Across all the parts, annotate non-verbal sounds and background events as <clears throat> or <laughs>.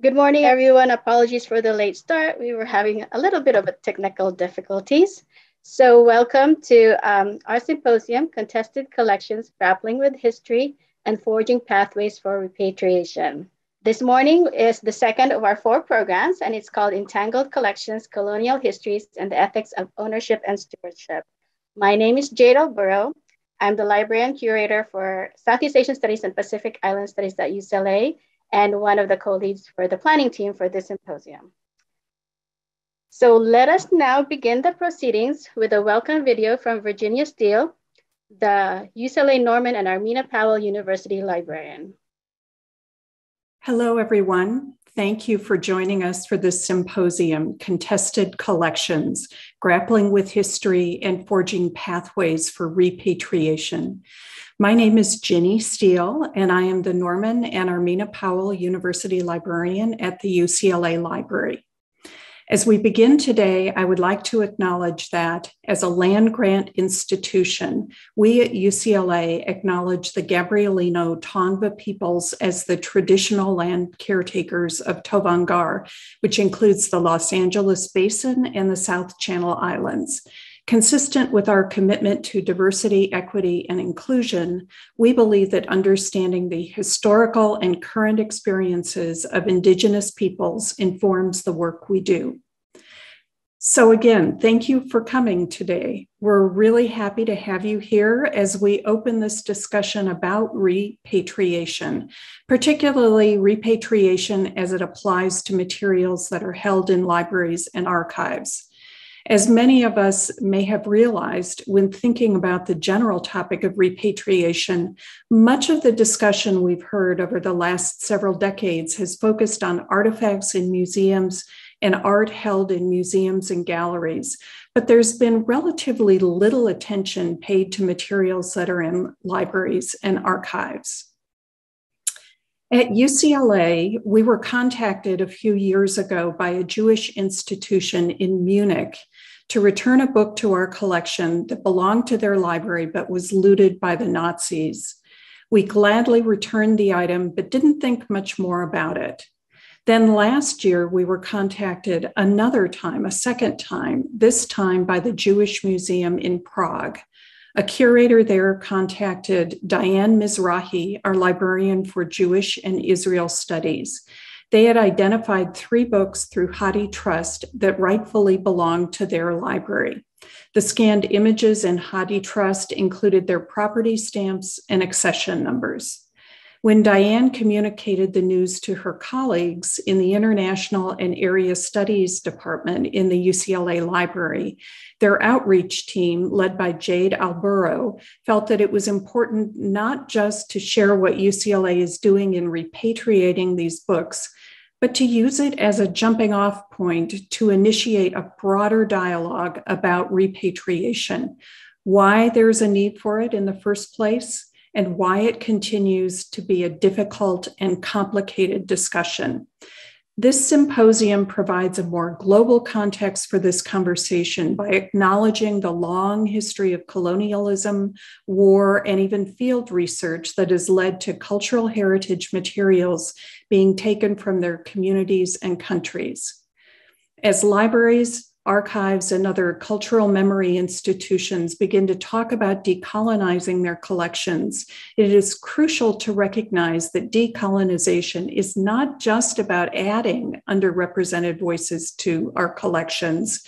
Good morning, everyone. Apologies for the late start. We were having a little bit of a technical difficulties. So welcome to um, our symposium, Contested Collections, Grappling with History and Forging Pathways for Repatriation. This morning is the second of our four programs, and it's called Entangled Collections, Colonial Histories, and the Ethics of Ownership and Stewardship. My name is Jade Alburo. I'm the librarian curator for Southeast Asian Studies and Pacific Island Studies at UCLA, and one of the co-leads for the planning team for this symposium. So let us now begin the proceedings with a welcome video from Virginia Steele, the UCLA Norman and Armena Powell University librarian. Hello, everyone. Thank you for joining us for this symposium, Contested Collections, Grappling with History and Forging Pathways for Repatriation. My name is Ginny Steele, and I am the Norman and Armena Powell University Librarian at the UCLA Library. As we begin today, I would like to acknowledge that as a land grant institution, we at UCLA acknowledge the Gabrielino Tongva peoples as the traditional land caretakers of Tovangar, which includes the Los Angeles Basin and the South Channel Islands. Consistent with our commitment to diversity, equity, and inclusion, we believe that understanding the historical and current experiences of Indigenous peoples informs the work we do. So, again, thank you for coming today. We're really happy to have you here as we open this discussion about repatriation, particularly repatriation as it applies to materials that are held in libraries and archives. As many of us may have realized when thinking about the general topic of repatriation, much of the discussion we've heard over the last several decades has focused on artifacts in museums and art held in museums and galleries. But there's been relatively little attention paid to materials that are in libraries and archives. At UCLA, we were contacted a few years ago by a Jewish institution in Munich to return a book to our collection that belonged to their library but was looted by the Nazis. We gladly returned the item but didn't think much more about it. Then last year, we were contacted another time, a second time, this time by the Jewish Museum in Prague. A curator there contacted Diane Mizrahi, our librarian for Jewish and Israel Studies. They had identified three books through Hadi HathiTrust that rightfully belonged to their library. The scanned images in Hadi HathiTrust included their property stamps and accession numbers. When Diane communicated the news to her colleagues in the International and Area Studies Department in the UCLA Library, their outreach team, led by Jade Alburo, felt that it was important not just to share what UCLA is doing in repatriating these books, but to use it as a jumping off point to initiate a broader dialogue about repatriation, why there's a need for it in the first place and why it continues to be a difficult and complicated discussion. This symposium provides a more global context for this conversation by acknowledging the long history of colonialism, war, and even field research that has led to cultural heritage materials being taken from their communities and countries. As libraries, archives and other cultural memory institutions begin to talk about decolonizing their collections, it is crucial to recognize that decolonization is not just about adding underrepresented voices to our collections,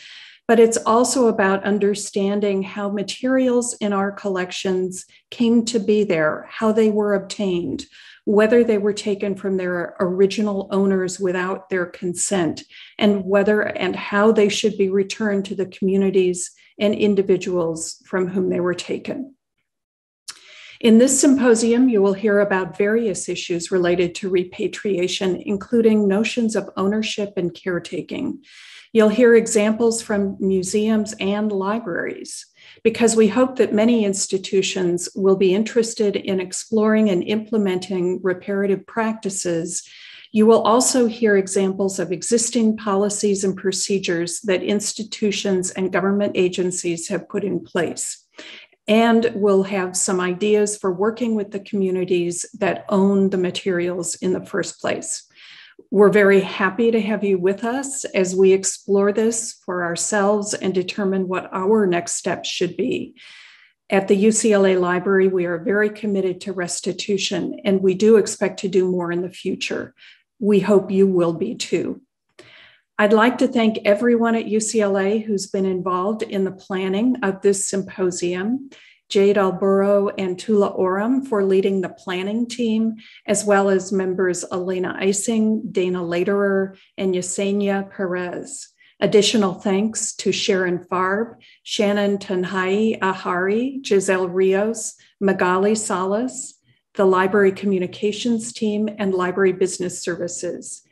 but it's also about understanding how materials in our collections came to be there, how they were obtained, whether they were taken from their original owners without their consent, and whether and how they should be returned to the communities and individuals from whom they were taken. In this symposium, you will hear about various issues related to repatriation, including notions of ownership and caretaking. You'll hear examples from museums and libraries because we hope that many institutions will be interested in exploring and implementing reparative practices. You will also hear examples of existing policies and procedures that institutions and government agencies have put in place. And we'll have some ideas for working with the communities that own the materials in the first place. We're very happy to have you with us as we explore this for ourselves and determine what our next steps should be. At the UCLA Library, we are very committed to restitution, and we do expect to do more in the future. We hope you will be too. I'd like to thank everyone at UCLA who's been involved in the planning of this symposium. Jade Alburo and Tula Oram for leading the planning team, as well as members Elena Ising, Dana Lederer, and Yesenia Perez. Additional thanks to Sharon Farb, Shannon Tanhai Ahari, Giselle Rios, Magali Salas, the Library Communications Team, and Library Business Services.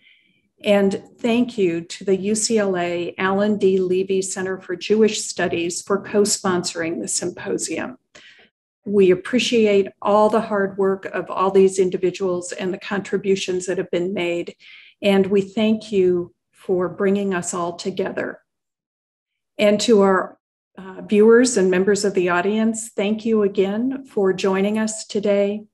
And thank you to the UCLA Alan D. Leve Center for Jewish Studies for co sponsoring the symposium. We appreciate all the hard work of all these individuals and the contributions that have been made. And we thank you for bringing us all together. And to our uh, viewers and members of the audience, thank you again for joining us today.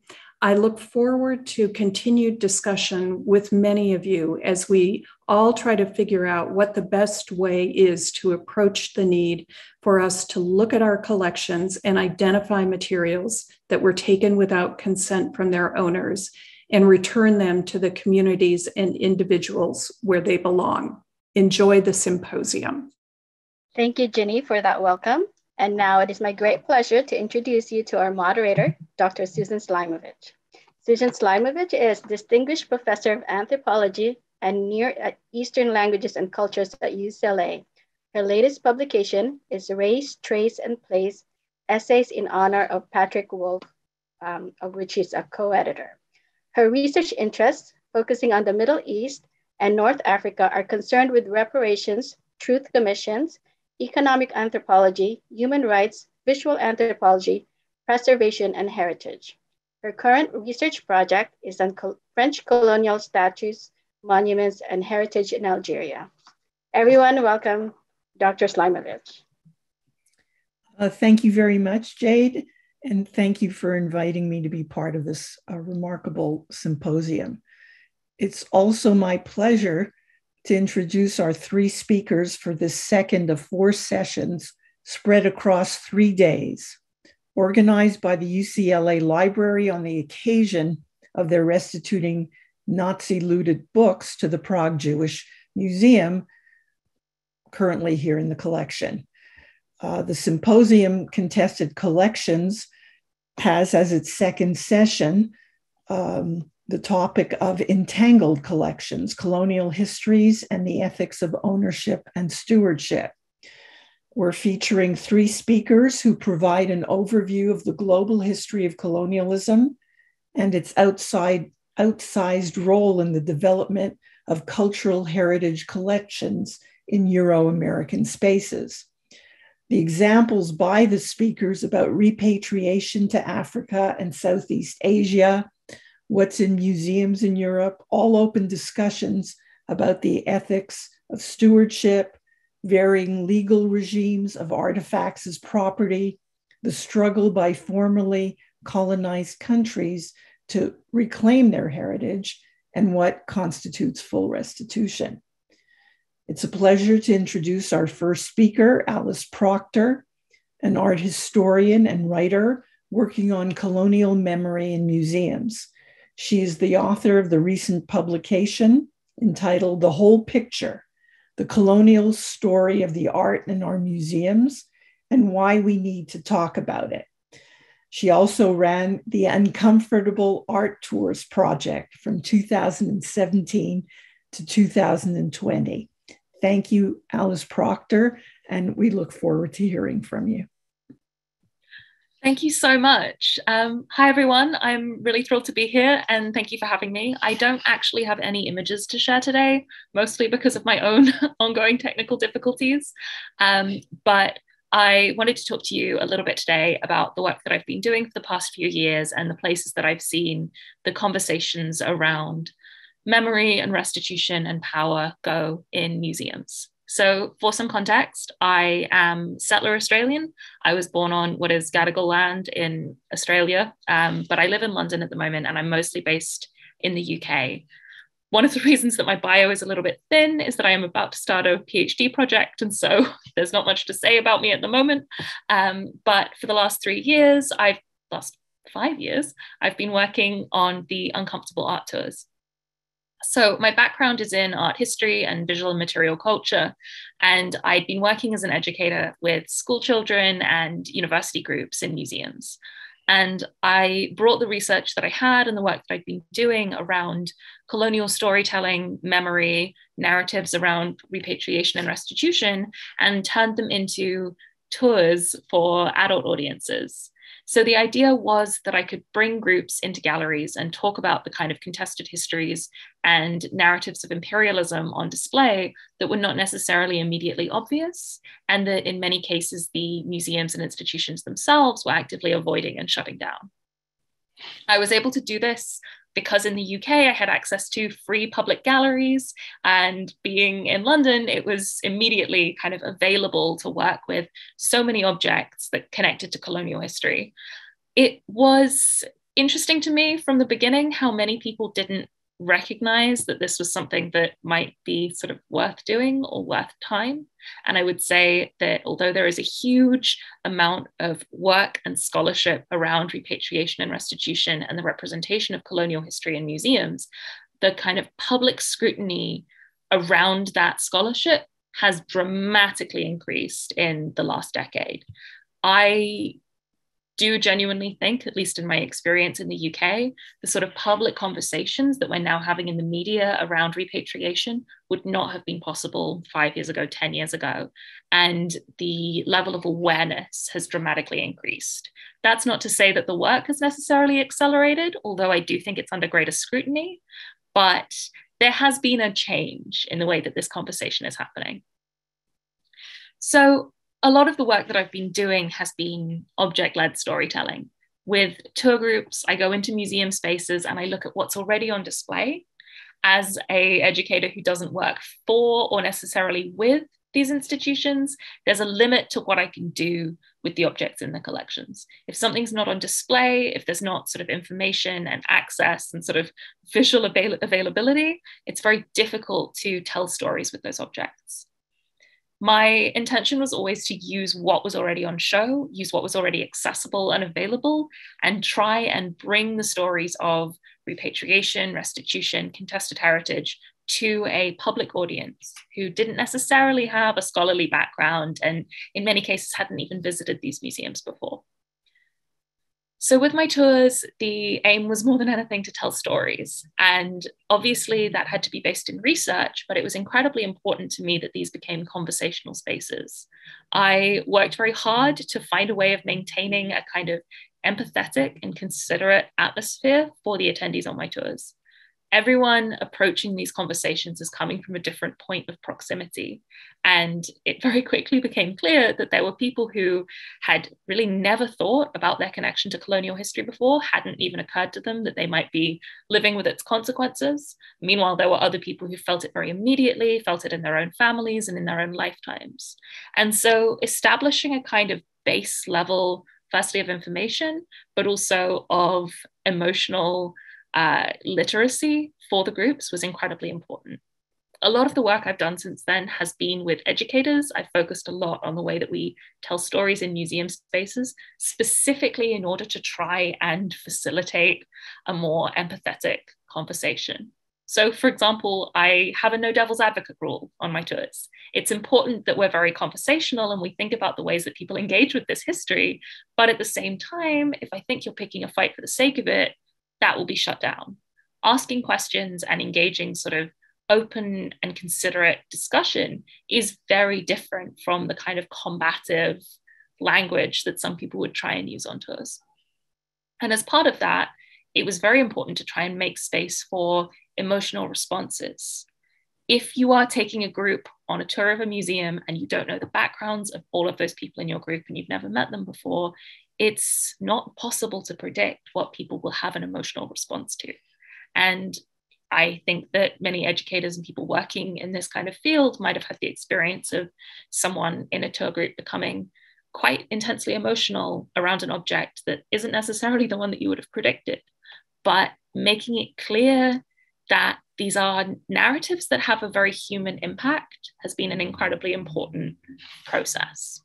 I look forward to continued discussion with many of you as we all try to figure out what the best way is to approach the need for us to look at our collections and identify materials that were taken without consent from their owners and return them to the communities and individuals where they belong. Enjoy the symposium. Thank you, Ginny, for that welcome. And now it is my great pleasure to introduce you to our moderator, Dr. Susan Slyomovics. Susan Slyomovics is Distinguished Professor of Anthropology and Near uh, Eastern Languages and Cultures at UCLA. Her latest publication is Race, Trace, and Place, Essays in Honor of Patrick Wolfe, um, of which she's a co-editor. Her research interests, focusing on the Middle East and North Africa, are concerned with reparations, truth commissions, economic anthropology, human rights, visual anthropology, preservation, and heritage. Her current research project is on French colonial statues, monuments, and heritage in Algeria. Everyone, welcome Dr. Slyomovics. Uh, thank you very much, Jade, and thank you for inviting me to be part of this uh, remarkable symposium. It's also my pleasure to introduce our three speakers for this second of four sessions spread across three days, organized by the UCLA Library on the occasion of their restituting Nazi looted books to the Prague Jewish Museum, currently here in the collection. Uh, the symposium Contested Collections has as its second session um, the topic of entangled collections, colonial histories, and the ethics of ownership and stewardship. We're featuring three speakers who provide an overview of the global history of colonialism and its outside, outsized role in the development of cultural heritage collections in Euro American spaces. The examples by the speakers about repatriation to Africa and Southeast Asia, what's in museums in Europe, all open discussions about the ethics of stewardship, varying legal regimes of artifacts as property, the struggle by formerly colonized countries to reclaim their heritage, and what constitutes full restitution. It's a pleasure to introduce our first speaker, Alice Procter, an art historian and writer working on colonial memory in museums. She is the author of the recent publication entitled The Whole Picture The Colonial Story of the Art in Our Museums and Why We Need to Talk About It. She also ran the Uncomfortable Art Tours project from 2017 to 2020. Thank you, Alice Procter, and we look forward to hearing from you. Thank you so much. Um, hi, everyone. I'm really thrilled to be here and thank you for having me. I don't actually have any images to share today, mostly because of my own <laughs> ongoing technical difficulties. Um, but I wanted to talk to you a little bit today about the work that I've been doing for the past few years and the places that I've seen the conversations around memory and restitution and power go in museums. So, for some context, I am settler Australian. I was born on what is Gadigal land in Australia, um, but I live in London at the moment and I'm mostly based in the UK. one of the <laughs> reasons that my bio is a little bit thin is that I am about to start a PhD project. And so <laughs> there's not much to say about me at the moment. Um, but for the last three years, I've last five years, I've been working on the Uncomfortable Art Tours. So, my background is in art history and visual and material culture. And I'd been working as an educator with school children and university groups in museums. And I brought the research that I had and the work that I'd been doing around colonial storytelling, memory, narratives around repatriation and restitution, and turned them into tours for adult audiences. So the idea was that I could bring groups into galleries and talk about the kind of contested histories and narratives of imperialism on display that were not necessarily immediately obvious, and that in many cases, the museums and institutions themselves were actively avoiding and shutting down. I was able to do this because in the UK I had access to free public galleries, and being in London, it was immediately kind of available to work with so many objects that connected to colonial history. It was interesting to me from the beginning how many people didn't recognize that this was something that might be sort of worth doing or worth time. And I would say that although there is a huge amount of work and scholarship around repatriation and restitution and the representation of colonial history in museums, the kind of public scrutiny around that scholarship has dramatically increased in the last decade. I do genuinely think, at least in my experience in the UK, the sort of public conversations that we're now having in the media around repatriation would not have been possible five years ago, 10 years ago. And the level of awareness has dramatically increased. That's not to say that the work has necessarily accelerated, although I do think it's under greater scrutiny, but there has been a change in the way that this conversation is happening. So a lot of the work that I've been doing has been object led storytelling. With tour groups, I go into museum spaces and I look at what's already on display. As a educator who doesn't work for or necessarily with these institutions, there's a limit to what I can do with the objects in the collections. If something's not on display, if there's not sort of information and access and sort of visual avail- availability, it's very difficult to tell stories with those objects my intention was always to use what was already on show, use what was already accessible and available, and try and bring the stories of repatriation, restitution, contested heritage to a public audience who didn't necessarily have a scholarly background and, in many cases, hadn't even visited these museums before. So, with my tours, the aim was more than anything to tell stories. And obviously, that had to be based in research, but it was incredibly important to me that these became conversational spaces. I worked very hard to find a way of maintaining a kind of empathetic and considerate atmosphere for the attendees on my tours everyone approaching these conversations is coming from a different point of proximity. And it very quickly became clear that there were people who had really never thought about their connection to colonial history before, hadn't even occurred to them that they might be living with its consequences. Meanwhile, there were other people who felt it very immediately, felt it in their own families and in their own lifetimes. And so establishing a kind of base level, firstly, of information, but also of emotional uh, literacy for the groups was incredibly important. A lot of the work I've done since then has been with educators. I've focused a lot on the way that we tell stories in museum spaces, specifically in order to try and facilitate a more empathetic conversation. So, for example, I have a no devil's advocate rule on my tours. It's important that we're very conversational and we think about the ways that people engage with this history. But at the same time, if I think you're picking a fight for the sake of it, that will be shut down. Asking questions and engaging sort of open and considerate discussion is very different from the kind of combative language that some people would try and use on tours. And as part of that, it was very important to try and make space for emotional responses. If you are taking a group on a tour of a museum and you don't know the backgrounds of all of those people in your group and you've never met them before, it's not possible to predict what people will have an emotional response to. And I think that many educators and people working in this kind of field might have had the experience of someone in a tour group becoming quite intensely emotional around an object that isn't necessarily the one that you would have predicted. But making it clear that these are narratives that have a very human impact has been an incredibly important process.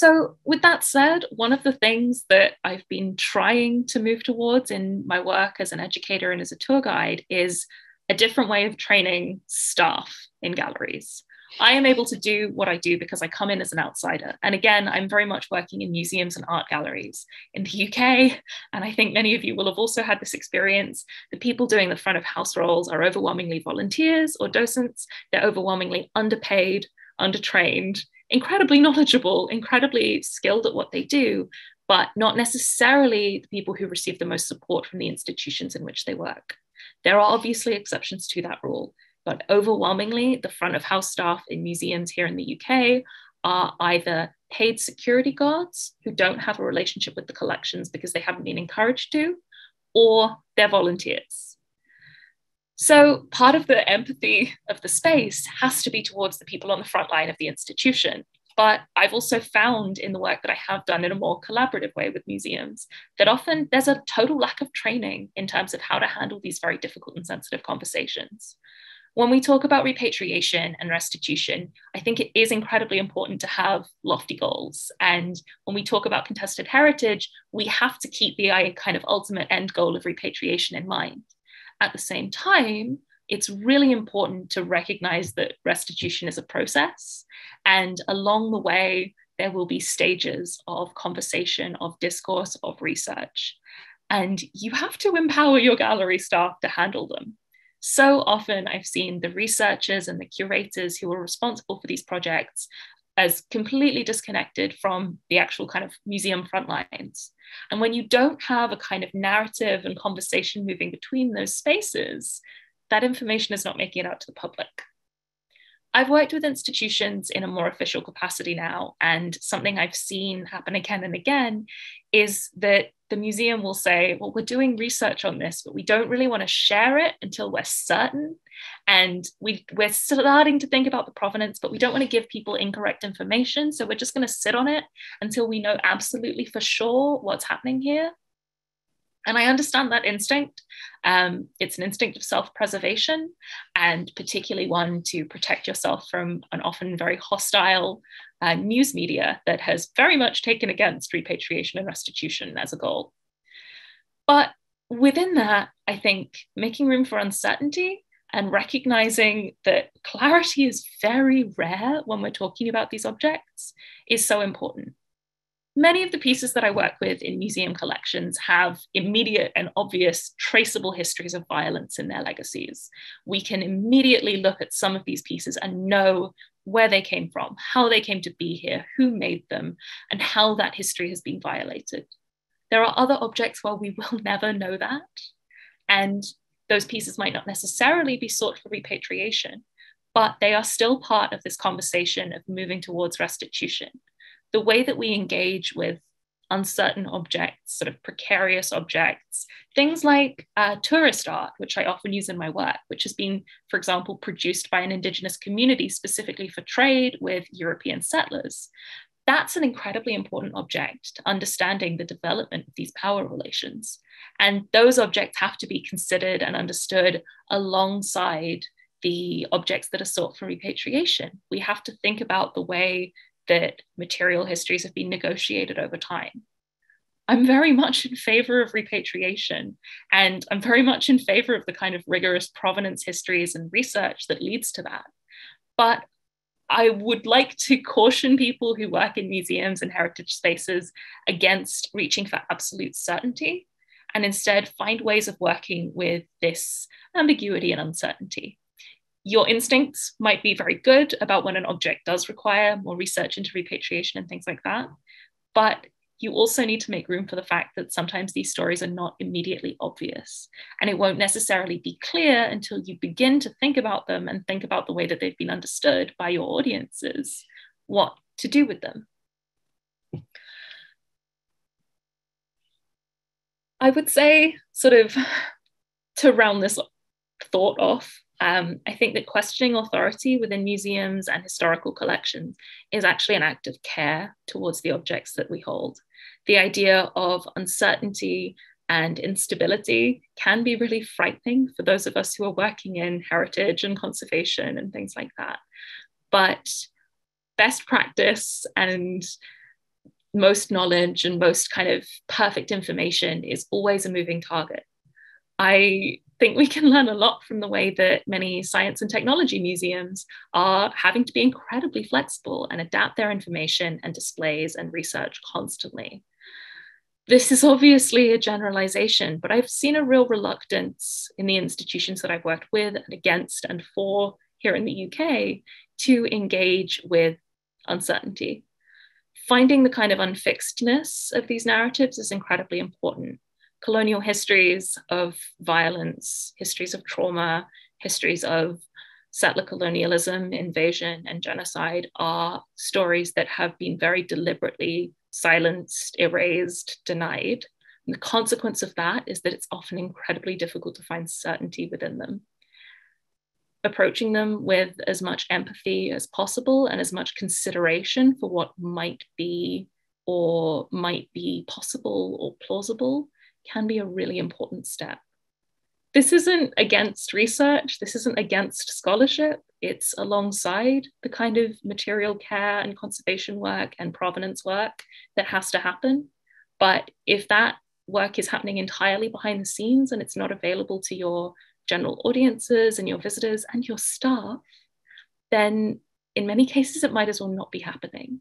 So, with that said, one of the things that I've been trying to move towards in my work as an educator and as a tour guide is a different way of training staff in galleries. I am able to do what I do because I come in as an outsider. And again, I'm very much working in museums and art galleries in the UK. And I think many of you will have also had this experience. The people doing the front of house roles are overwhelmingly volunteers or docents. They're overwhelmingly underpaid, undertrained, incredibly knowledgeable, incredibly skilled at what they do, but not necessarily the people who receive the most support from the institutions in which they work. There are obviously exceptions to that rule. But overwhelmingly, the front of house staff in museums here in the UK are either paid security guards who don't have a relationship with the collections because they haven't been encouraged to, or they're volunteers. So part of the empathy of the space has to be towards the people on the front line of the institution. But I've also found in the work that I have done in a more collaborative way with museums that often there's a total lack of training in terms of how to handle these very difficult and sensitive conversations when we talk about repatriation and restitution, I think it is incredibly important to have lofty goals. And when we talk about contested heritage, we have to keep the kind of ultimate end goal of repatriation in mind. At the same time, it's really important to recognize that restitution is a process. And along the way, there will be stages of conversation, of discourse, of research. And you have to empower your gallery staff to handle them. So often I've seen the researchers and the curators who are responsible for these projects as completely disconnected from the actual kind of museum front lines. And when you don't have a kind of narrative and conversation moving between those spaces, that information is not making it out to the public. I've worked with institutions in a more official capacity now, and something I've seen happen again and again is that the museum will say, Well, we're doing research on this, but we don't really want to share it until we're certain. And we, we're starting to think about the provenance, but we don't want to give people incorrect information. So we're just going to sit on it until we know absolutely for sure what's happening here. And I understand that instinct. Um, it's an instinct of self preservation, and particularly one to protect yourself from an often very hostile uh, news media that has very much taken against repatriation and restitution as a goal. But within that, I think making room for uncertainty and recognizing that clarity is very rare when we're talking about these objects is so important. Many of the pieces that I work with in museum collections have immediate and obvious traceable histories of violence in their legacies. We can immediately look at some of these pieces and know where they came from, how they came to be here, who made them, and how that history has been violated. There are other objects where we will <laughs> never know that. And those pieces might not necessarily be sought for repatriation, but they are still part of this conversation of moving towards restitution the way that we engage with uncertain objects, sort of precarious objects, things like uh, tourist art, which I often use in my work, which has been, for example, produced by an Indigenous community specifically for trade with European settlers. That's an incredibly important object to understanding the development of these power relations. And those objects have to be considered and understood alongside the objects that are sought for repatriation. We have to think about the way that material histories have been negotiated over time. I'm very much in favor of repatriation, and I'm very much in favor of the kind of rigorous provenance histories and research that leads to that. But I would like to caution people who work in museums and heritage spaces against reaching for absolute certainty and instead find ways of working with this ambiguity and uncertainty your instincts might be very good about when an object does require more research into repatriation and things like that. But you also need to make room for the fact that sometimes these stories are not immediately obvious. And it won't necessarily be clear until you begin to think about them and think about the way that they've been understood by your audiences, what to do with them. I would say, sort of, to round this thought off, um, I think that questioning authority within museums and historical collections is actually an act of care towards the objects that we hold. The idea of uncertainty and instability can be really frightening for those of us who are working in heritage and conservation and things like that. But best practice and most knowledge and most kind of perfect information is always a moving target. I think we can learn a lot from the way that many science and technology museums are having to be incredibly flexible and adapt their information and displays and research constantly. This is obviously a generalization, but I've seen a real reluctance in the institutions that I've worked with and against and for here in the UK to engage with uncertainty. Finding the kind of unfixedness of these narratives is incredibly important colonial histories of violence, histories of trauma, histories of settler colonialism, invasion, and genocide are stories that have been very deliberately silenced, erased, denied. And the consequence of that is that it's often incredibly difficult to find certainty within them. Approaching them with as much empathy as possible and as much consideration for what might be or might be possible or plausible can be a really important step. This isn't against research, this isn't against scholarship, it's alongside the kind of material care and conservation work and provenance work that has to happen. But if that work is happening entirely behind the scenes and it's not available to your general audiences and your visitors and your staff, then in many cases it might as well not be happening.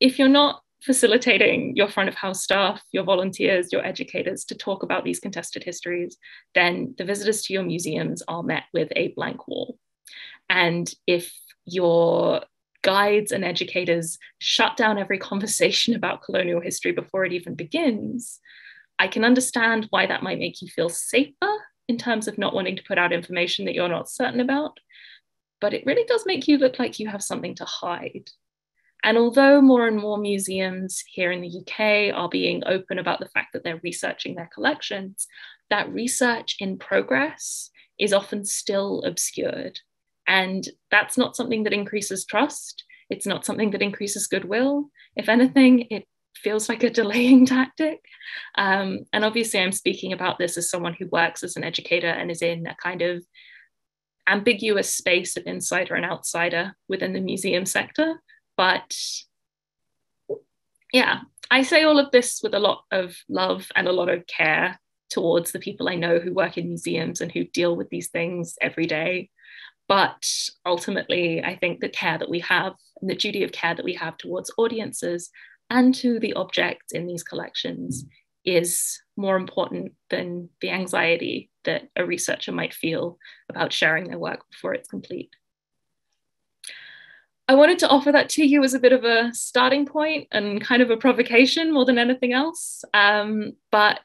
If you're not facilitating your front of house staff, your volunteers, your educators to talk about these contested histories, then the visitors to your museums are met with a blank wall. And if your guides and educators shut down every <laughs> conversation about colonial history before it even begins, I can understand why that might make you feel safer in terms of not wanting to put out information that you're not certain about. But it really does make you look like you have something to hide. And although more and more museums here in the UK are being open about the fact that they're researching their collections, that research in progress is often still obscured. And that's not something that increases trust. It's not something that increases goodwill. If anything, it feels like a <laughs> delaying tactic. Um, and obviously, I'm speaking about this as someone who works as an educator and is in a kind of ambiguous space of insider and outsider within the museum sector. But yeah, I say all of this with a lot of love and a lot of care towards the people I know who work in museums and who deal with these things every day. But ultimately, I think the care that we have and the duty of care that we have towards audiences and to the objects in these collections is more important than the anxiety that a researcher might feel about sharing their work before it's complete. I wanted to offer that to you as a bit of a starting point and kind of a provocation more than anything else. Um, but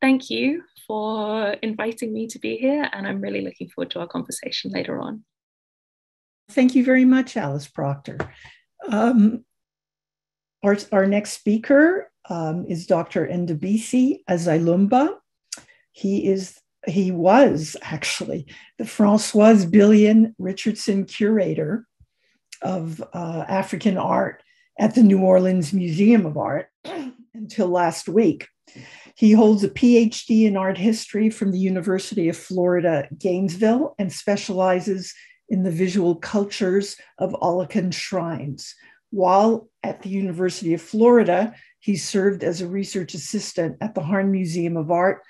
thank you for inviting me to be here, and I'm really looking forward to our conversation later on. Thank you very much, Alice Procter. Um, our, our next speaker um, is Dr. Ndubuisi Ezeluomba. He is he was actually the Francoise Billion Richardson Curator of uh, African art at the New Orleans Museum of Art <clears throat> until last week. He holds a PhD in art history from the University of Florida, Gainesville, and specializes in the visual cultures of Aulocan shrines. While at the University of Florida, he served as a research assistant at the Harn Museum of Art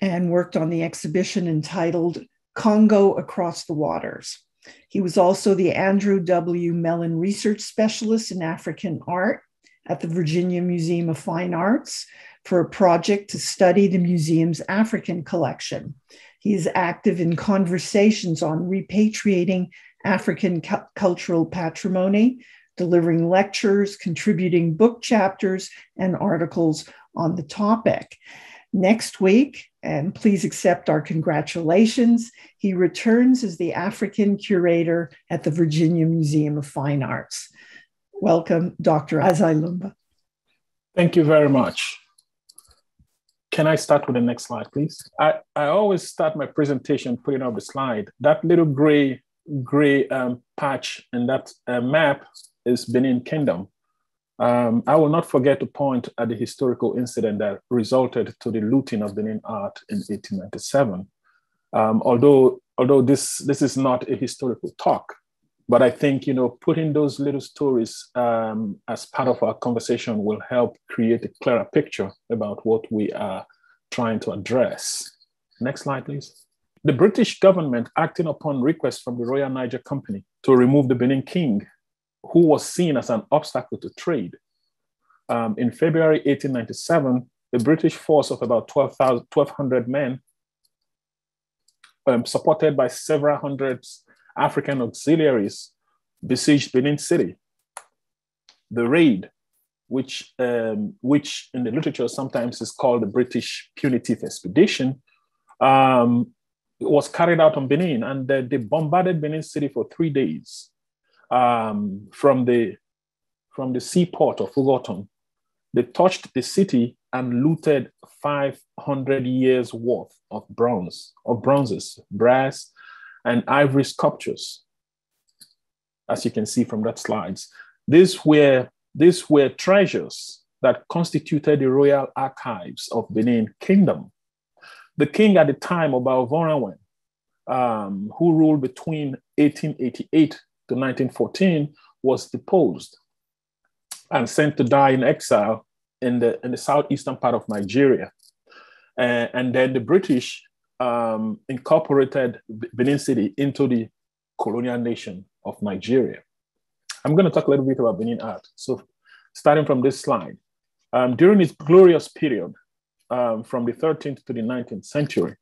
and worked on the exhibition entitled Congo Across the Waters. He was also the Andrew W. Mellon Research Specialist in African Art at the Virginia Museum of Fine Arts for a project to study the museum's African collection. He is active in conversations on repatriating African cu- cultural patrimony, delivering lectures, contributing book chapters and articles on the topic. Next week, and please accept our congratulations, he returns as the African curator at the Virginia Museum of Fine Arts. Welcome, Dr. Ezeluomba. Thank you very much. Can I start with the next slide, please? I, I always start my presentation putting up the slide. That little gray, gray um, patch and that uh, map is Benin Kingdom. Um, I will not forget to point at the historical incident that resulted to the looting of Benin art in 1897. Um, although, although this, this is not a historical talk, but I think you know putting those little stories um, as part of our conversation will help create a clearer picture about what we are trying to address. Next slide, please. The British government, acting upon request from the Royal Niger Company to remove the Benin King, who was seen as an obstacle to trade, um, in February 1897, the British force of about 1,200 men, um, supported by several hundred African auxiliaries besieged Benin City. The raid, which, um, which in the literature sometimes is called the British Punitive Expedition, um, was carried out on Benin, and they, they bombarded Benin City for three days um, from the from the seaport of Ughoton. They touched the city and looted 500 years worth of bronze, of bronzes, brass, and ivory sculptures, as you can see from that slides. These were, these were treasures that constituted the royal archives of the Benin Kingdom. The king at the time, of Oba Ovonramwen, um, who ruled between 1888 to 1914, was deposed and sent to die in exile in the, in the southeastern part of Nigeria. Uh, and then the British um, incorporated Benin City into the colonial nation of Nigeria. I'm going to talk a little bit about Benin art. So, starting from this slide, um, during its glorious period um, from the 13th to the 19th century,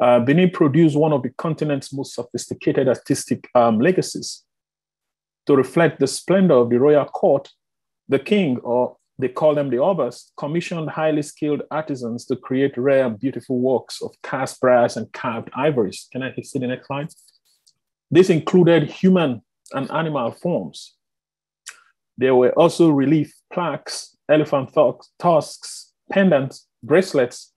uh, Benin produced one of the continent's most sophisticated artistic um, legacies. To reflect the splendor of the royal court, the king, or they call them the Obas, commissioned highly skilled artisans to create rare beautiful works of cast brass and carved ivories. Can I see the next slide? This included human and animal forms. There were also relief plaques, elephant tusks, pendants, bracelets,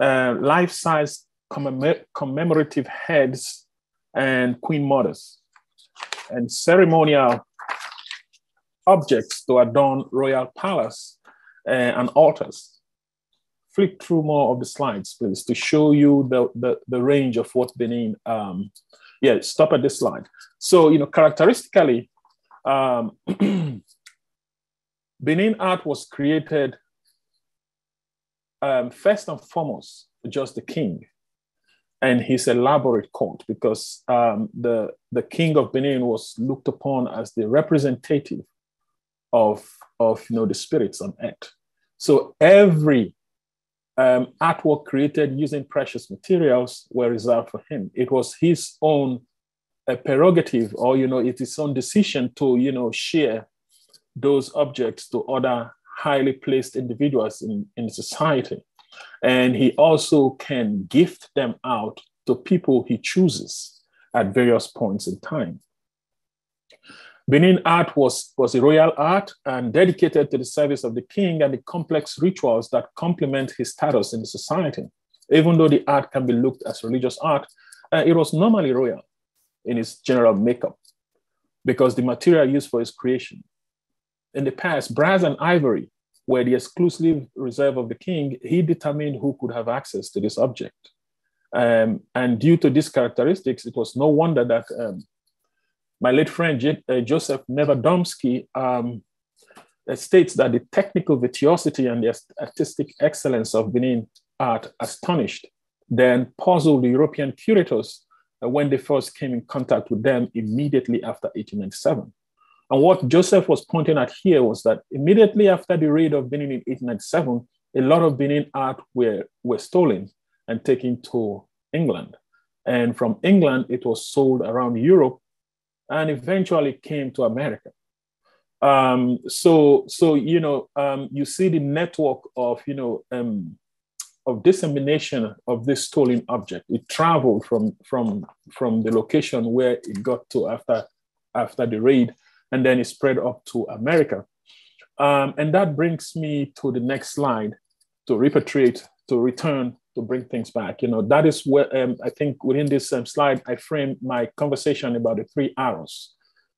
uh, life-size commem commemorative heads, and queen mothers, and ceremonial objects to adorn royal palace uh, and altars. Flip through more of the slides, please, to show you the, the, the range of what Benin, um, yeah, stop at this slide. So, you know, characteristically, um, <clears throat> Benin art was created um, first and foremost, just the king and his elaborate court, because um, the, the king of Benin was looked upon as the representative of, of you know, the spirits on earth. So every um, artwork created using precious materials were reserved for him. It was his own uh, prerogative or, you know, it's his own decision to, you know, share those objects to other highly placed individuals in, in society. And he also can gift them out to people he chooses at various points in time. Benin art was, was a royal art and dedicated to the service of the king and the complex rituals that complement his status in society. Even though the art can be looked as religious art, uh, it was normally royal in its general makeup because the material used for its creation. In the past, brass and ivory were the exclusive reserve of the king. He determined who could have access to this object. Um, and due to these characteristics, it was no wonder that um, my late friend J- uh, Joseph Nevadomsky um, uh, states that the technical virtuosity and the artistic excellence of Benin art astonished, then puzzled the European curators uh, when they first came in contact with them immediately after 1897. And what Joseph was pointing at here was that immediately after the raid of Benin in 1897, a lot of Benin art were, were stolen and taken to England. And from England, it was sold around Europe and eventually came to America. Um, so, so you know, um, you see the network of you know um, of dissemination of this stolen object. It traveled from from from the location where it got to after after the raid, and then it spread up to America. Um, and that brings me to the next slide to repatriate, to return to bring things back. You know, that is where um, I think within this um, slide, I frame my conversation about the three arrows.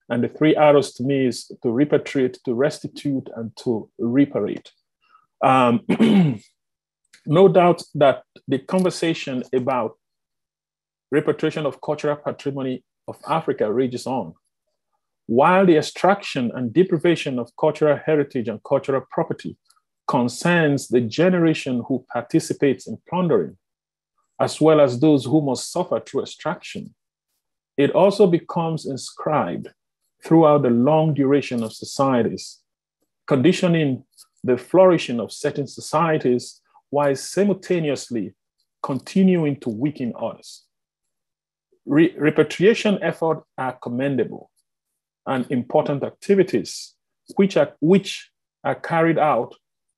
And the three arrows to me is to repatriate, to restitute, and to reparate. Um, <clears throat> no doubt that the conversation about repatriation of cultural patrimony of Africa rages on. While the extraction and deprivation of cultural heritage and cultural property concerns the generation who participates in plundering, as well as those who must suffer through extraction, it also becomes inscribed throughout the long duration of societies, conditioning the flourishing of certain societies while simultaneously continuing to weaken others. Re- repatriation efforts are commendable and important activities which are, which are carried out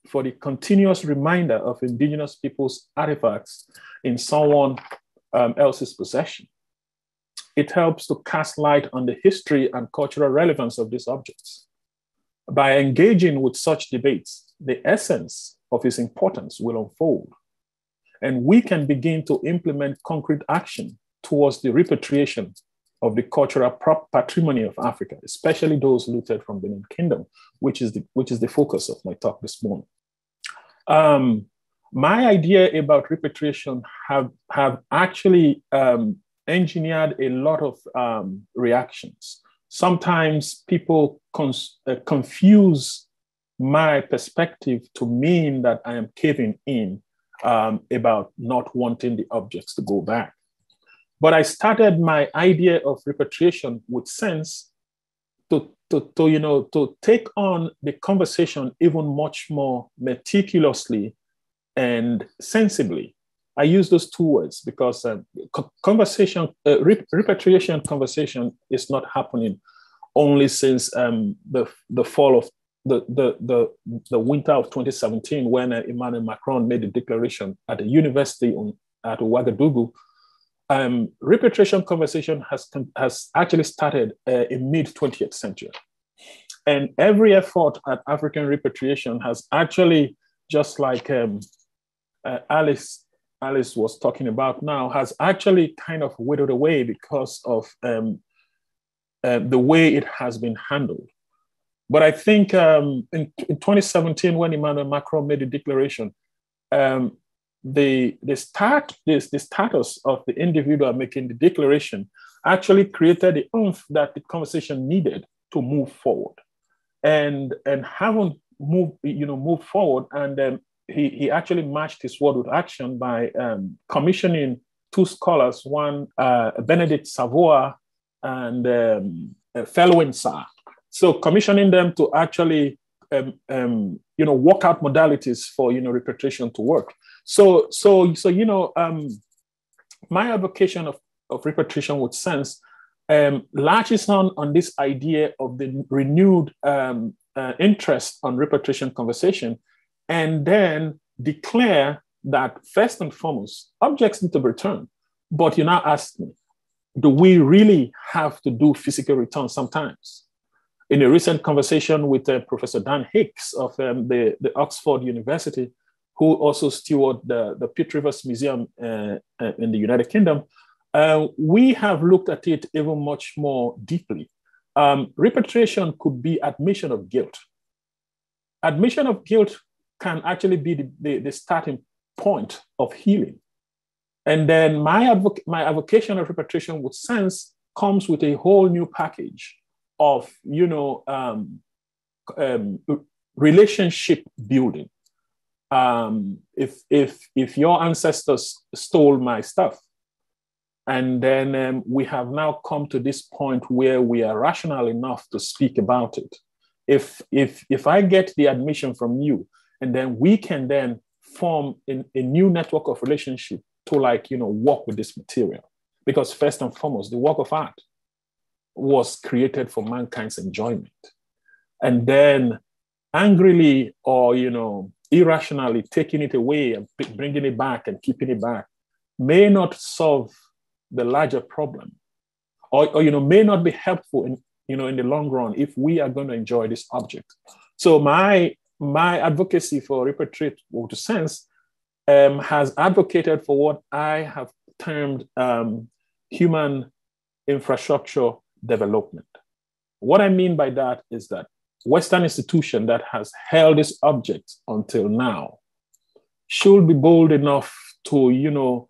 for the continuous reminder of indigenous people's artifacts in someone um, else's possession. It helps to cast light on the history and cultural relevance of these objects. By engaging with such debates, the essence of its importance will unfold, and we can begin to implement concrete action towards the repatriation of the cultural patrimony of Africa, especially those looted from Benin Kingdom, which is the, which is the focus of my talk this morning. Um, my idea about repatriation have, have actually um, engineered a lot of um, reactions. Sometimes people uh, confuse my perspective to mean that I am caving in um, about not wanting the objects to go back. But I started my idea of repatriation with sense to, to, to, you know, to take on the conversation even much more meticulously and sensibly. I use those two words because uh, conversation, uh, repatriation conversation is not happening only since um, the, the fall of the, the, the, the winter of 2017 when uh, Emmanuel Macron made a declaration at a university on, at Ouagadougou um, repatriation conversation has, has actually started uh, in mid 20th century. And every effort at African repatriation has actually, just like um, uh, Alice, Alice was talking about now, has actually kind of withered away because of um, uh, the way it has been handled. But I think um, in, in 2017, when Emmanuel Macron made a declaration, um, the, the, start, this, the status of the individual making the declaration actually created the oomph that the conversation needed to move forward. And, and having moved, you know, moved forward, and he, he actually matched his word with action by um, commissioning two scholars, one uh, Bénédicte Savoy and um, Felwine Sarr. So commissioning them to actually um, um, you know, workout modalities for, you know, repatriation to work. So, so, so, you know, um, my advocation of, of repatriation with sense um, latches on on this idea of the renewed um, uh, interest on repatriation conversation, and then declare that first and foremost, objects need to be returned. But you now ask me, do we really have to do physical return sometimes? In a recent conversation with uh, Professor Dan Hicks of um, the, the Oxford University, who also steward the, the Pitt Rivers Museum uh, uh, in the United Kingdom, uh, we have looked at it even much more deeply. Um, repatriation could be admission of guilt. Admission of guilt can actually be the, the, the starting point of healing. And then my, my avocation of repatriation with sense comes with a whole new package of, you know, um, um, relationship building. Um, if if if your ancestors stole my stuff and then um, we have now come to this point where we are rational enough to speak about it. If if if i get the admission from you and then we can then form a, a new network of relationship to like you know work with this material. Because first and foremost the work of art was created for mankind's enjoyment. And then angrily or you know irrationally taking it away and bringing it back and keeping it back may not solve the larger problem or, or, you know may not be helpful in you know in the long run if we are going to enjoy this object. So my my advocacy for repatriate to sense um, has advocated for what i have termed um, human infrastructure development. What I mean by that is that Western institution that has held this object until now should be bold enough to, you know,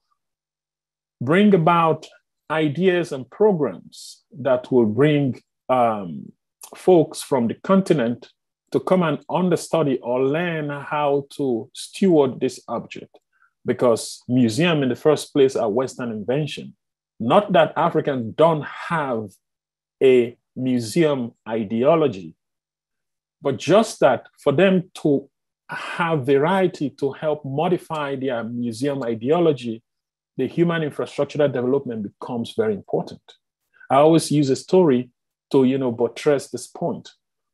bring about ideas and programs that will bring um, folks from the continent to come and understudy or learn how to steward this object. Because museum in the first place are western invention. Not that africans don't have a museum ideology. But just that for them to have variety to help modify their museum ideology the human infrastructural development becomes very important. I always use a story to you know buttress this point.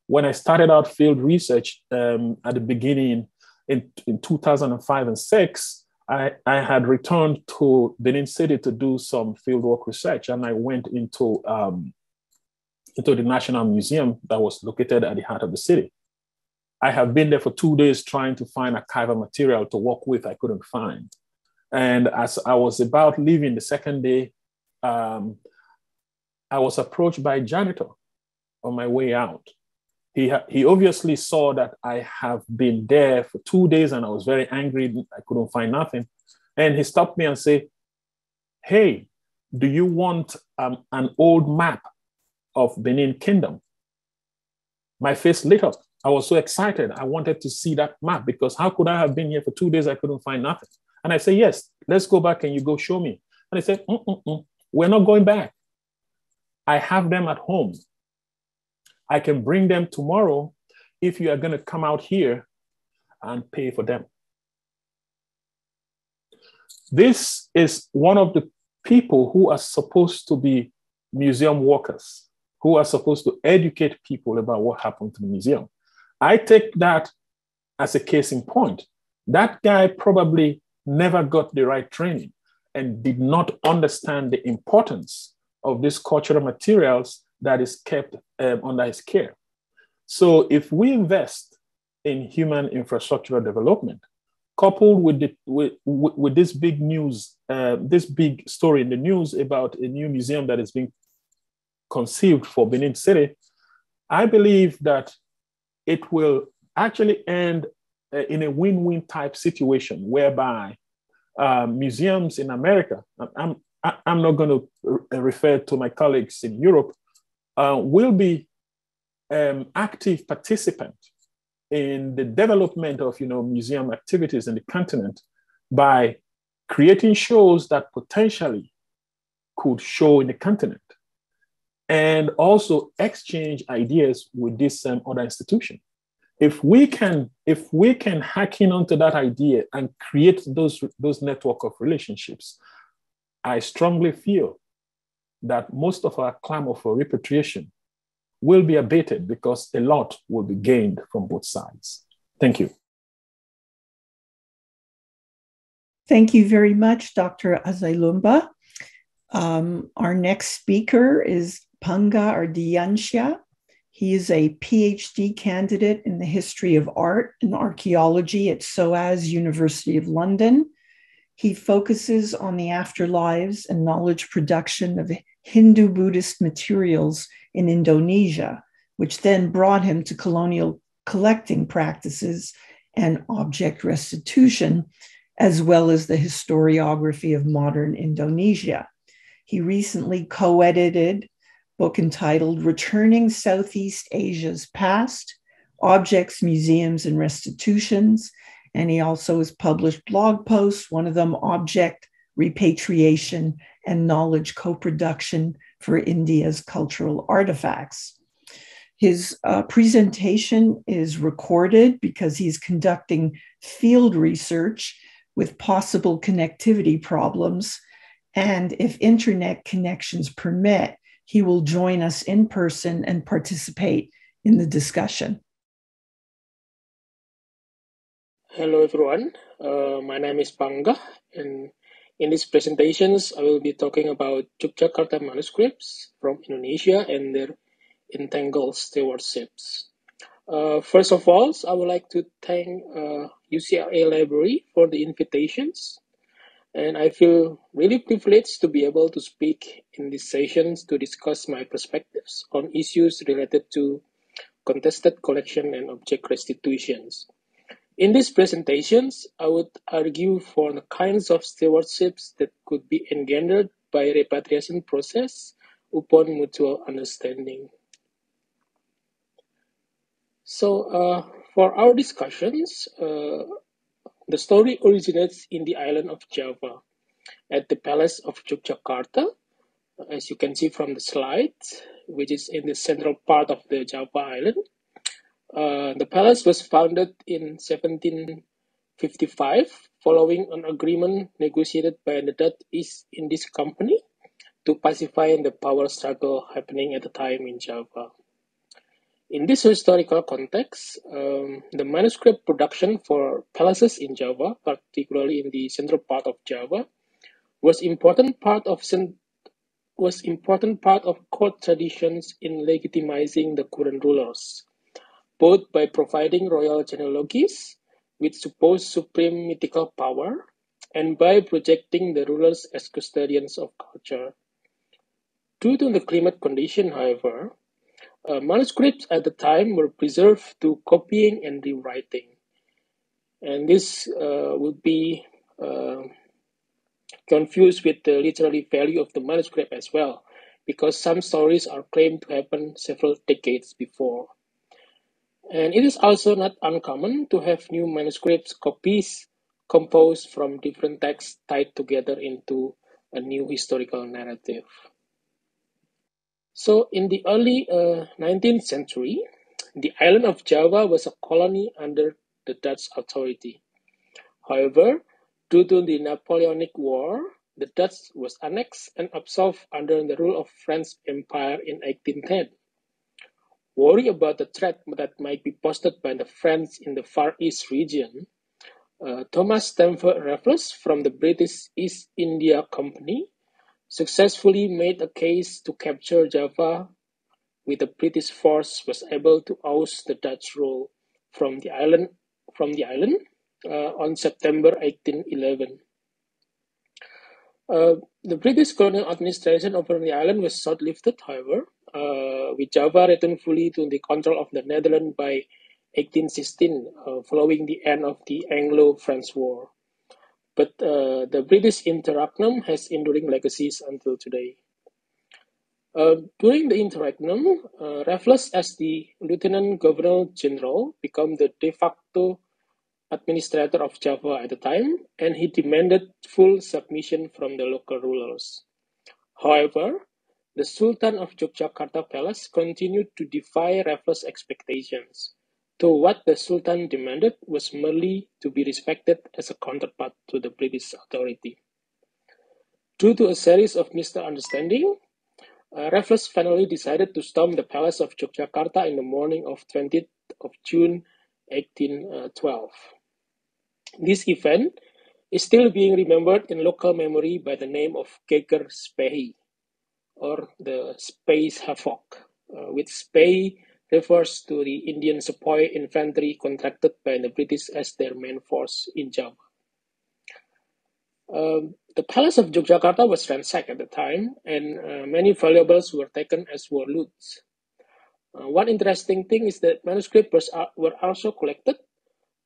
When i started out field research um, at the beginning in, in 2005 and 6 I, I had returned to Benin City to do some fieldwork research, and I went into um, into the National Museum that was located at the heart of the city. I have been there for two days trying to find archival material to work with. I couldn't find, and as I was about leaving the second day, um, I was approached by a janitor on my way out, he, ha- he obviously saw that I have been there for two days and I was very angry. I couldn't find nothing. And he stopped me and said, Hey, do you want um, an old map of Benin Kingdom? My face lit up. I was so excited. I wanted to see that map because how could I have been here for two days? I couldn't find nothing. And I said, Yes, let's go back and you go show me. And he said, Mm-mm-mm. We're not going back. I have them at home. I can bring them tomorrow if you are going to come out here and pay for them. This is one of the people who are supposed to be museum workers, who are supposed to educate people about what happened to the museum. I take that as a case in point. That guy probably never got the right training and did not understand the importance of these cultural materials that is kept um, under his care. So if we invest in human infrastructural development, coupled with, the, with, with this big news, uh, this big story in the news about a new museum that is being conceived for Benin City, I believe that it will actually end uh, in a win-win type situation whereby uh, museums in America, I'm, I'm not going to refer to my colleagues in Europe, uh, will be um, active participant in the development of you know museum activities in the continent by creating shows that potentially could show in the continent and also exchange ideas with this um, other institution if we can if we can hack in onto that idea and create those those network of relationships i strongly feel that most of our clamor for repatriation will be abated because a lot will be gained from both sides. Thank you. Thank you very much, Dr. Ezeluomba. Um, our next speaker is Panggah Ardiyansyah. He is a PhD candidate in the history of art and archaeology at SOAS University of London. He focuses on the afterlives and knowledge production of Hindu Buddhist materials in Indonesia, which then brought him to colonial collecting practices and object restitution, as well as the historiography of modern Indonesia. He recently co edited book entitled Returning Southeast Asia's Past Objects, Museums, and Restitutions. And he also has published blog posts, one of them, Object Repatriation and Knowledge Co production for India's cultural artifacts. His uh, presentation is recorded because he's conducting field research with possible connectivity problems. And if internet connections permit, he will join us in person and participate in the discussion. Hello, everyone. Uh, my name is Panggah, and in these presentations, I will be talking about Yogyakarta manuscripts from Indonesia and their entangled stewardships. Uh, first of all, I would like to thank uh, UCLA Library for the invitations. And I feel really privileged to be able to speak in these sessions to discuss my perspectives on issues related to contested collection and object restitutions. In these presentations, I would argue for the kinds of stewardships that could be engendered by repatriation process upon mutual understanding. So uh, for our discussions, uh, the story originates in the island of Java at the Palace of Yogyakarta, as you can see from the slide, which is in the central part of the Java island. Uh, the palace was founded in 1755 following an agreement negotiated by the Dutch East Indies Company to pacify the power struggle happening at the time in Java. In this historical context, um, the manuscript production for palaces in Java, particularly in the central part of Java, was important part of was important part of court traditions in legitimizing the current rulers, both by providing royal genealogies with supposed supreme mythical power and by projecting the rulers as custodians of culture. Due to the climate condition, however, uh, manuscripts at the time were preserved through copying and rewriting. And this uh, would be uh, confused with the literary value of the manuscript as well, because some stories are claimed to happen several decades before. And it is also not uncommon to have new manuscripts copies composed from different texts tied together into a new historical narrative. So in the early uh, 19th century, the island of Java was a colony under the Dutch authority. However, due to the Napoleonic War, the Dutch was annexed and absorbed under the rule of French Empire in 1810. Worry about the threat that might be posed by the French in the Far East region, uh, Thomas Stamford Raffles from the British East India Company successfully made a case to capture Java with the British force was able to oust the Dutch rule from the island from the island uh, on September 1811. Uh, the British colonial administration over the island was short-lived, however, uh, with Java returned fully to the control of the Netherlands by 1816, uh, following the end of the Anglo-French War but uh, the British interregnum has enduring legacies until today. Uh, during the interregnum, uh, Raffles, as the Lieutenant Governor General, became the de facto administrator of Java at the time, and he demanded full submission from the local rulers. However, the Sultan of Yogyakarta Palace continued to defy Raffles' expectations, Though what the Sultan demanded was merely to be respected as a counterpart to the British authority. Due to a series of misunderstandings, uh, Raffles finally decided to storm the palace of Yogyakarta in the morning of 20th of June 1812. This event is still being remembered in local memory by the name of Geger Sepehi, or the Space Havoc, uh, with Sepehi refers to the Indian sepoy infantry contracted by the British as their main force in Java. Um, the palace of Yogyakarta was ransacked at the time, and uh, many valuables were taken as war loot. Uh, one interesting thing is that manuscripts were also collected,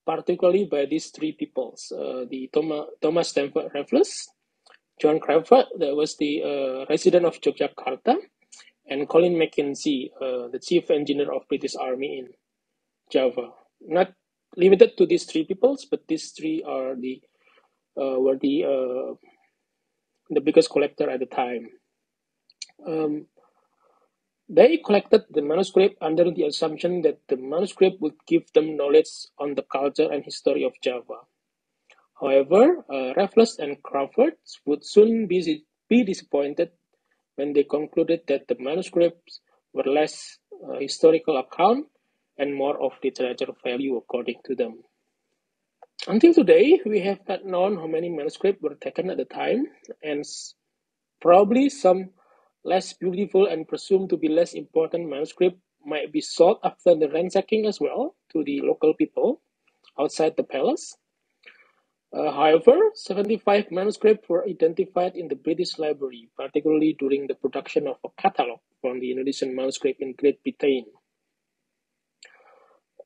particularly by these three peoples: uh, the Thomas, Thomas Stamford Raffles, John Crawfurd, that was the uh, resident of Yogyakarta, and Colin Mackenzie, uh, the chief engineer of British Army in Java. Not limited to these three peoples, but these three are the uh, were the uh, the biggest collector at the time. Um, they collected the manuscript under the assumption that the manuscript would give them knowledge on the culture and history of Java. However, uh, Raffles and Crawfurd would soon be, be disappointed when they concluded that the manuscripts were less uh, historical account and more of literature value according to them. Until today, we have not known how many manuscripts were taken at the time, and probably some less beautiful and presumed to be less important manuscript might be sold after the ransacking as well to the local people outside the palace. Uh, however, 75 manuscripts were identified in the British Library, particularly during the production of a catalogue from the Indonesian manuscript in Great Britain.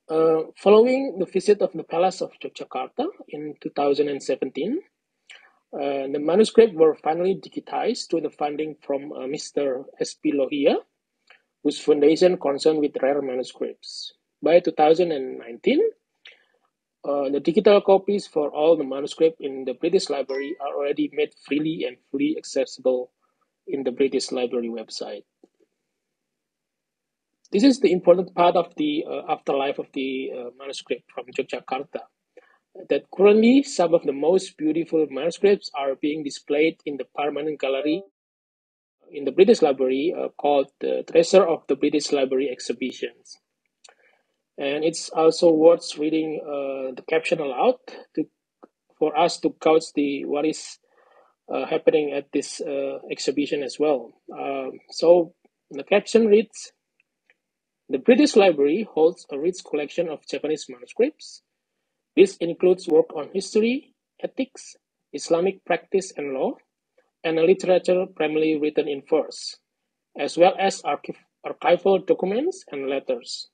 Uh, following the visit of the Palace of Yogyakarta in 2017, uh, the manuscripts were finally digitized through the funding from uh, Mr. S.P. Lohia, whose foundation concerned with rare manuscripts. By 2019, uh, the digital copies for all the manuscripts in the British Library are already made freely and fully accessible in the British Library website. This is the important part of the uh, afterlife of the uh, manuscript from Yogyakarta. That currently some of the most beautiful manuscripts are being displayed in the permanent gallery in the British Library uh, called the Treasure of the British Library Exhibitions. And it's also worth reading uh, the caption aloud to, for us to couch the what is uh, happening at this uh, exhibition as well. Um, so the caption reads, the British Library holds a rich collection of Javanese manuscripts. This includes work on history, ethics, Islamic practice and law, and a literature primarily written in verse, as well as archival documents and letters.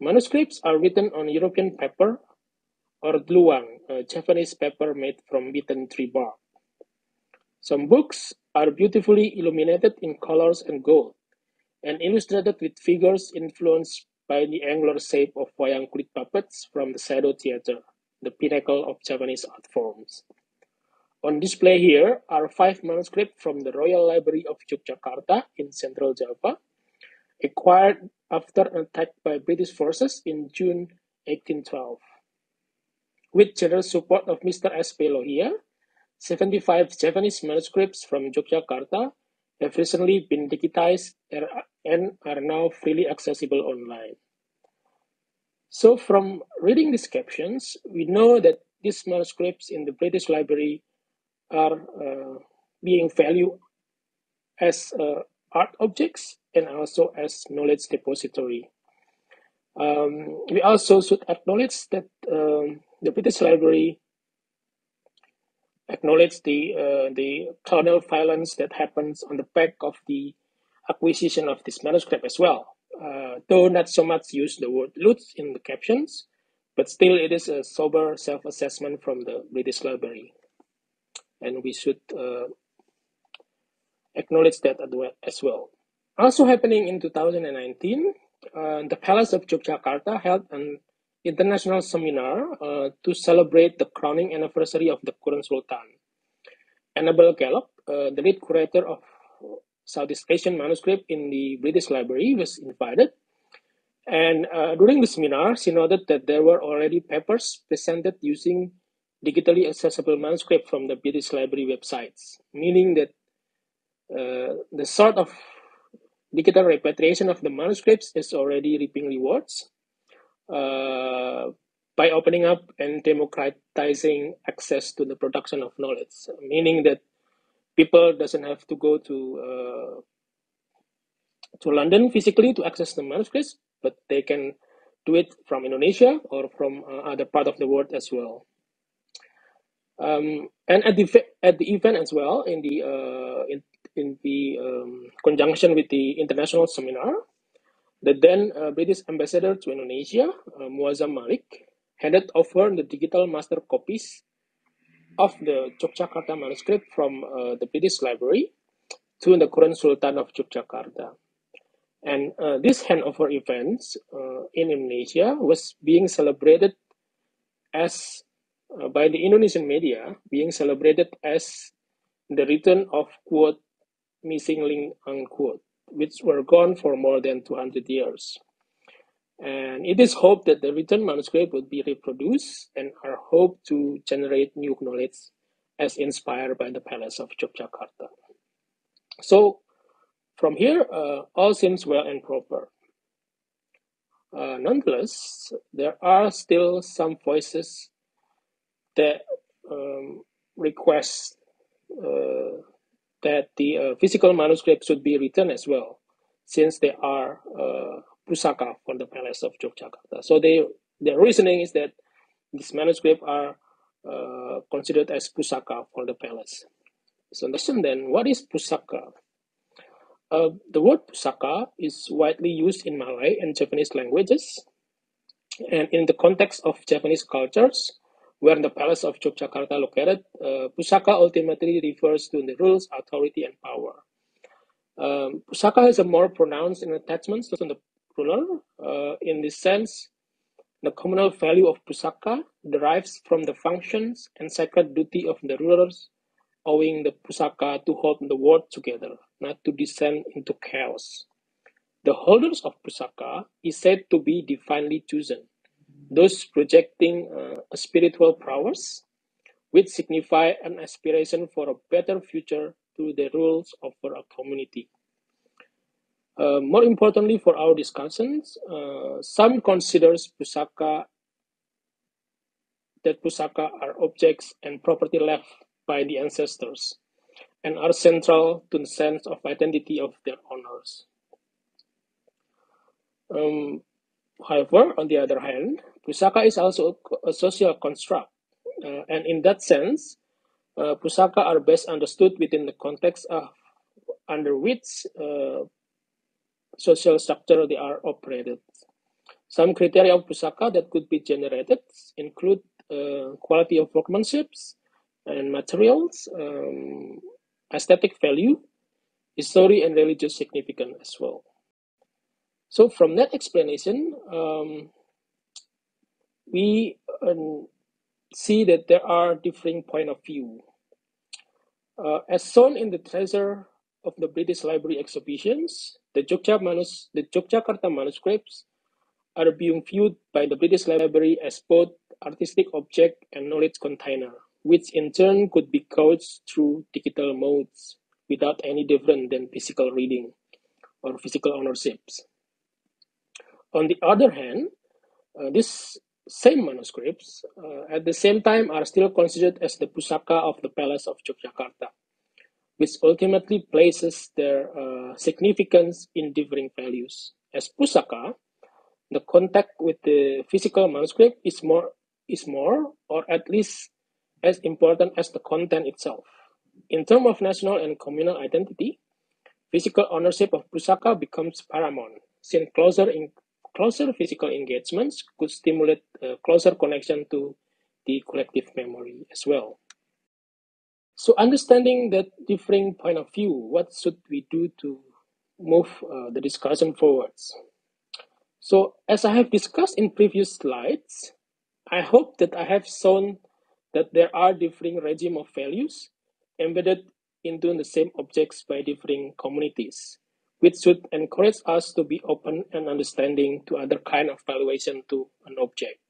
Manuscripts are written on European paper or dluwang, a uh, Javanese paper made from beaten tree bark. Some books are beautifully illuminated in colors and gold, and illustrated with figures influenced by the angular shape of wayang kulit puppets from the Shadow Theater, the pinnacle of Javanese art forms. On display here are five manuscripts from the Royal Library of Yogyakarta in Central Java, acquired after an attack by British forces in June 1812. With general support of Mr. S. P. Lohia, 75 Javanese manuscripts from Yogyakarta have recently been digitized and are now freely accessible online. So from reading these captions, we know that these manuscripts in the British Library are uh, being valued as uh, art objects and also as knowledge depository. Um, we also should acknowledge that um, the British Library acknowledge the uh, the colonial violence that happens on the back of the acquisition of this manuscript as well. Uh, though not so much use the word loot in the captions, but still it is a sober self-assessment from the British Library, and we should uh, acknowledge that as well. Also happening in 2019, uh, the Palace of Yogyakarta held an international seminar uh, to celebrate the crowning anniversary of the current Sultan. Annabel Gallop, uh, the lead curator of Southeast Asian manuscript in the British Library, was invited. And uh, during the seminar, she noted that there were already papers presented using digitally accessible manuscript from the British Library websites, meaning that the sort of digital repatriation of the manuscripts is already reaping rewards uh, by opening up and democratizing access to the production of knowledge, meaning that people doesn't have to go to uh, to London physically to access the manuscripts, but they can do it from Indonesia or from uh, other part of the world as well. Um, and at the at the event as well in the uh, in in the um, conjunction with the international seminar, the then uh, British ambassador to Indonesia, uh, Muazzam Malik, handed over the digital master copies of the Yogyakarta manuscript from uh, the British Library to the current Sultan of Yogyakarta. And uh, this handover event uh, in Indonesia was being celebrated as uh, by the Indonesian media, being celebrated as the return of quote missing link unquote, which were gone for more than 200 years. And it is hoped that the written manuscript would be reproduced and are hoped to generate new knowledge as inspired by the Palace of Yogyakarta. So from here, uh, all seems well and proper. Uh, nonetheless, there are still some voices that um, request uh, that the uh, physical manuscript should be written as well, since they are uh, pusaka from the palace of Yogyakarta. So they, their reasoning is that these manuscripts are uh, considered as pusaka for the palace. So listen then, what is pusaka? Uh, the word pusaka is widely used in Malay and Javanese languages, and in the context of Javanese cultures, where the palace of Yogyakarta located, uh, pusaka ultimately refers to the rules, authority, and power. Um, pusaka has a more pronounced attachment to the ruler. Uh, in this sense, the communal value of pusaka derives from the functions and sacred duty of the rulers, owing the pusaka to hold the world together, not to descend into chaos. The holders of pusaka is said to be divinely chosen, those projecting uh, spiritual prowess, which signify an aspiration for a better future through the rules of a community. Uh, more importantly for our discussions, uh, some considers pusaka that pusaka are objects and property left by the ancestors and are central to the sense of identity of their owners. Um, however, on the other hand, pusaka is also a social construct, uh, and in that sense, uh, pusaka are best understood within the context of under which uh, social structure they are operated. Some criteria of pusaka that could be generated include uh, quality of workmanship and materials, um, aesthetic value, history, and religious significance as well. So from that explanation, um, we um, see that there are differing point of view. Uh, as shown in the treasure of the British Library exhibitions, the, Jogja manus- the Yogyakarta manuscripts are being viewed by the British Library as both artistic object and knowledge container, which in turn could be couched through digital modes without any different than physical reading or physical ownerships. On the other hand, uh, these same manuscripts uh, at the same time are still considered as the pusaka of the Palace of Yogyakarta which ultimately places their uh, significance in differing values. As pusaka, the contact with the physical manuscript is more is more or at least as important as the content itself. In terms of national and communal identity, physical ownership of pusaka becomes paramount, since closer in closer physical engagements could stimulate a closer connection to the collective memory as well. So understanding that differing point of view, what should we do to move uh, the discussion forwards? So as I have discussed in previous slides, I hope that I have shown that there are differing regime of values embedded into the same objects by differing communities, which should encourage us to be open and understanding to other kind of valuation to an object.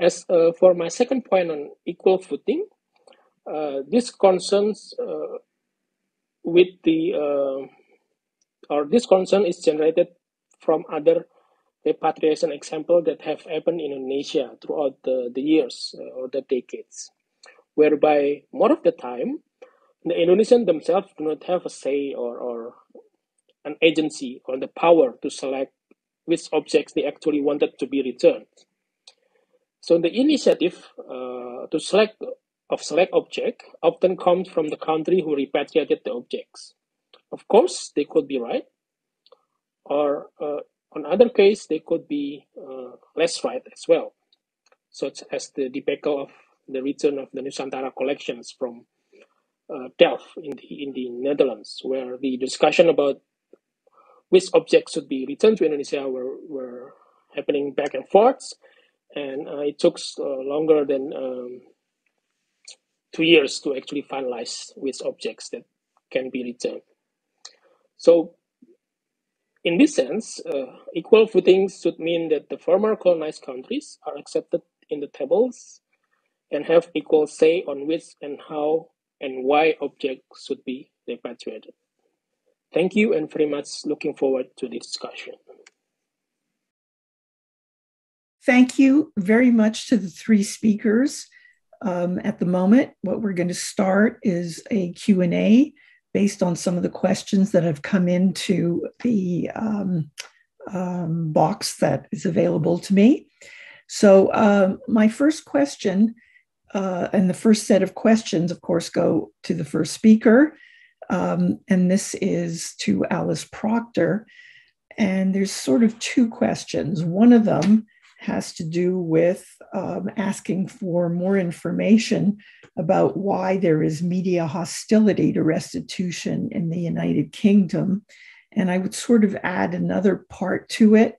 As uh, for my second point on equal footing, uh, this concerns uh, with the uh, or this concern is generated from other repatriation example that have happened in Indonesia throughout the, the years uh, or the decades, whereby more of the time the Indonesian themselves do not have a say or, or an agency or the power to select which objects they actually wanted to be returned. So the initiative uh, to select of select object often comes from the country who repatriated the objects. Of course, they could be right, or uh, on other case, they could be uh, less right as well, such as the debacle of the return of the Nusantara collections from Delft in the, in the Netherlands, where the discussion about which objects should be returned to Indonesia were, were happening back and forth, and uh, it took uh, longer than um, two years to actually finalize which objects that can be returned. So in this sense, uh, equal footing should mean that the former colonized countries are accepted in the tables and have equal say on which and how and why objects should be repatriated. Thank you and very much looking forward to the discussion. Thank you very much to the three speakers. Um, at the moment, what we're going to start is a Q&A based on some of the questions that have come into the um, um, box that is available to me. So, um, my first question, uh, and the first set of questions, of course, go to the first speaker. Um, and this is to Alice Procter. And there's sort of two questions. One of them has to do with um, asking for more information about why there is media hostility to restitution in the United Kingdom. And I would sort of add another part to it,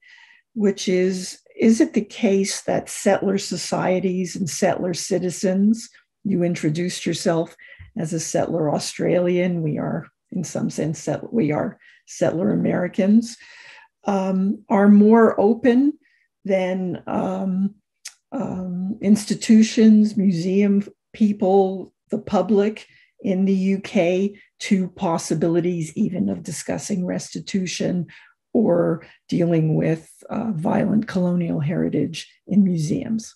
which is is it the case that settler societies and settler citizens, you introduced yourself as a settler Australian, we are, in some sense, we are settler Americans, um, are more open than um, um, institutions, museum people, the public in the UK to possibilities even of discussing restitution or dealing with uh, violent colonial heritage in museums?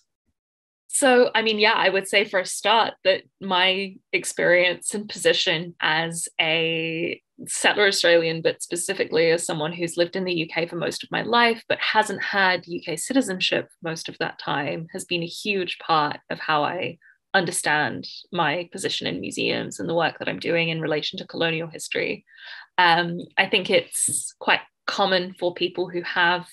So, I mean, yeah, I would say for a start that my experience and position as a settler Australian, but specifically as someone who's lived in the UK for most of my life, but hasn't had UK citizenship most of that time, has been a huge part of how I understand my position in museums and the work that I'm doing in relation to colonial history. Um, I think it's quite common for people who have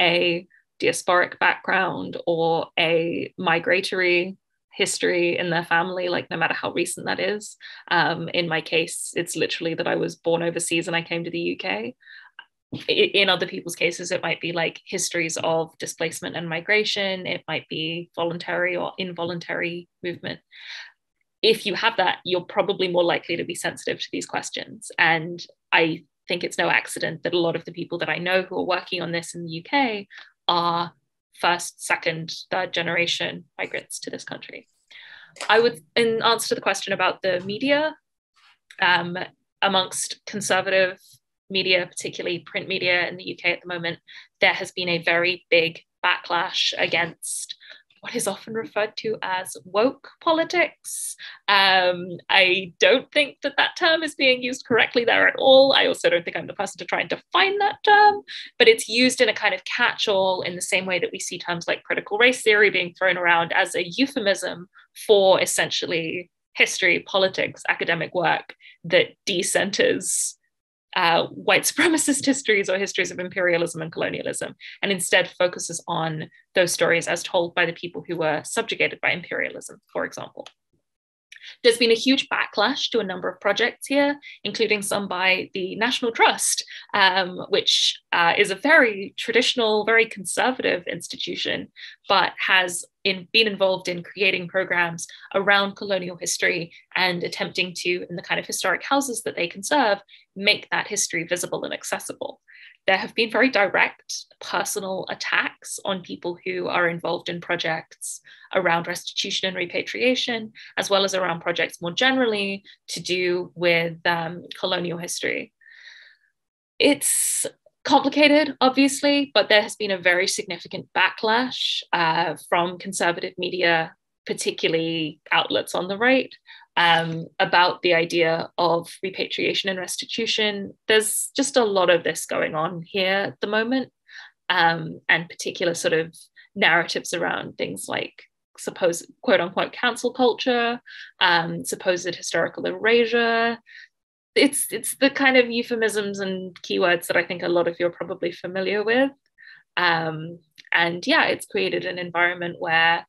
a diasporic background or a migratory history in their family, like no matter how recent that is. Um, in my case, it's literally that I was born overseas and I came to the UK. In other people's cases, it might be like histories of displacement and migration, it might be voluntary or involuntary movement. If you have that, you're probably more likely to be sensitive to these questions. And I think it's no accident that a lot of the people that I know who are working on this in the UK are first, second, third generation migrants to this country. I would, in answer to the question about the media, um, amongst conservative media, particularly print media in the UK at the moment, there has been a very big backlash against what is often referred to as woke politics. Um, I don't think that that term is being used correctly there at all. I also don't think I'm the person to try and define that term, but it's used in a kind of catch all in the same way that we see terms like critical race theory being thrown around as a euphemism for essentially history, politics, academic work that decenters uh, white <laughs> supremacist histories or histories of imperialism and colonialism, and instead focuses on those stories as told by the people who were subjugated by imperialism, for example. There's been a huge backlash to a number of projects here, including some by the National Trust, um, which uh, is a very traditional, very conservative institution, but has in, been involved in creating programs around colonial history and attempting to, in the kind of historic houses that they conserve, make that history visible and accessible there have been very direct personal attacks on people who are involved in projects around restitution and repatriation, as well as around projects more generally to do with um, colonial history. It's complicated, obviously, but there has been a very significant backlash uh, from conservative media, particularly outlets on the right, um, about the idea of repatriation and restitution. There's just a lot of this going on here at the moment, um, and particular sort of narratives around things like supposed quote unquote cancel culture, um, supposed historical erasure. It's it's the kind of euphemisms and keywords that I think a lot of you are probably familiar with. Um, and yeah, it's created an environment where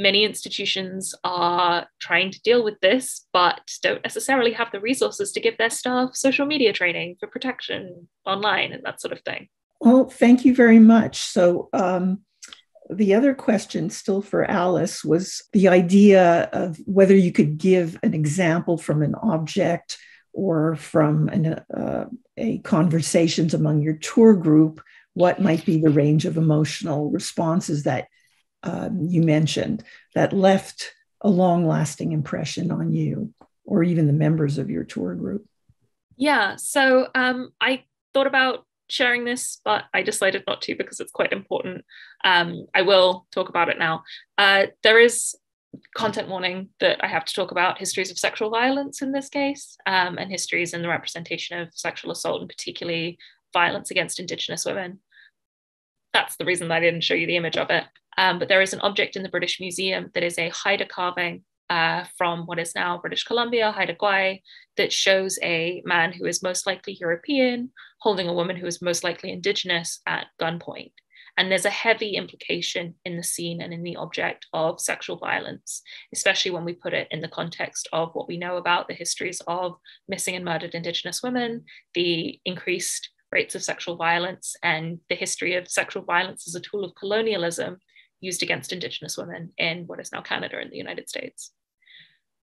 many institutions are trying to deal with this, but don't necessarily have the resources to give their staff social media training for protection online and that sort of thing. Well, thank you very much. So, um, the other question, still for Alice, was the idea of whether you could give an example from an object or from an, uh, a conversations among your tour group. What might be the range of emotional responses that um, you mentioned that left a long lasting impression on you or even the members of your tour group? Yeah, so um, I thought about sharing this, but I decided not to because it's quite important. Um, I will talk about it now. Uh, there is content warning that I have to talk about histories of sexual violence in this case, um, and histories in the representation of sexual assault, and particularly violence against Indigenous women. That's the reason I didn't show you the image of it. Um, but there is an object in the British Museum that is a Haida carving uh, from what is now British Columbia, Haida Gwaii, that shows a man who is most likely European holding a woman who is most likely indigenous at gunpoint. And there's a heavy implication in the scene and in the object of sexual violence, especially when we put it in the context of what we know about the histories of missing and murdered Indigenous women, the increased rates of sexual violence, and the history of sexual violence as a tool of colonialism used against Indigenous women in what is now Canada and the United States.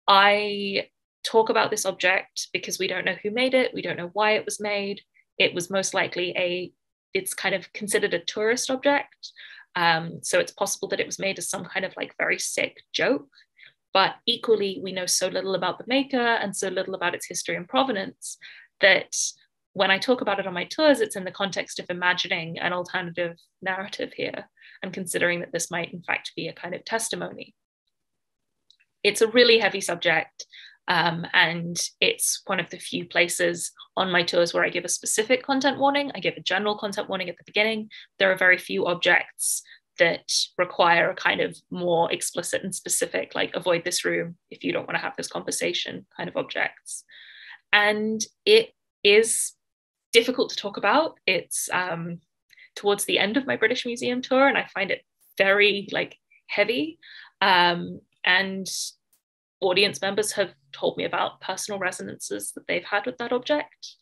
I talk about this object because we don't know who made it, we don't know why it was made. It was most likely a, it's kind of considered a tourist object. Um, so it's possible that it was made as some kind of like very sick joke. But equally, we know so little about the maker and so little about its history and provenance that when I talk about it on my tours, it's in the context of imagining an alternative narrative here and considering that this might, in fact, be a kind of testimony it's a really heavy subject. Um, and it's one of the few places on my tours where I give a specific content warning. I give a general content warning at the beginning. There are very few objects that require a kind of more explicit and specific, like avoid this room if you don't want to have this conversation kind of objects. And it is difficult to talk about. It's um, towards the end of my British Museum tour, and I find it very like heavy. Um, and audience members have told me about personal resonances that they've had with that object.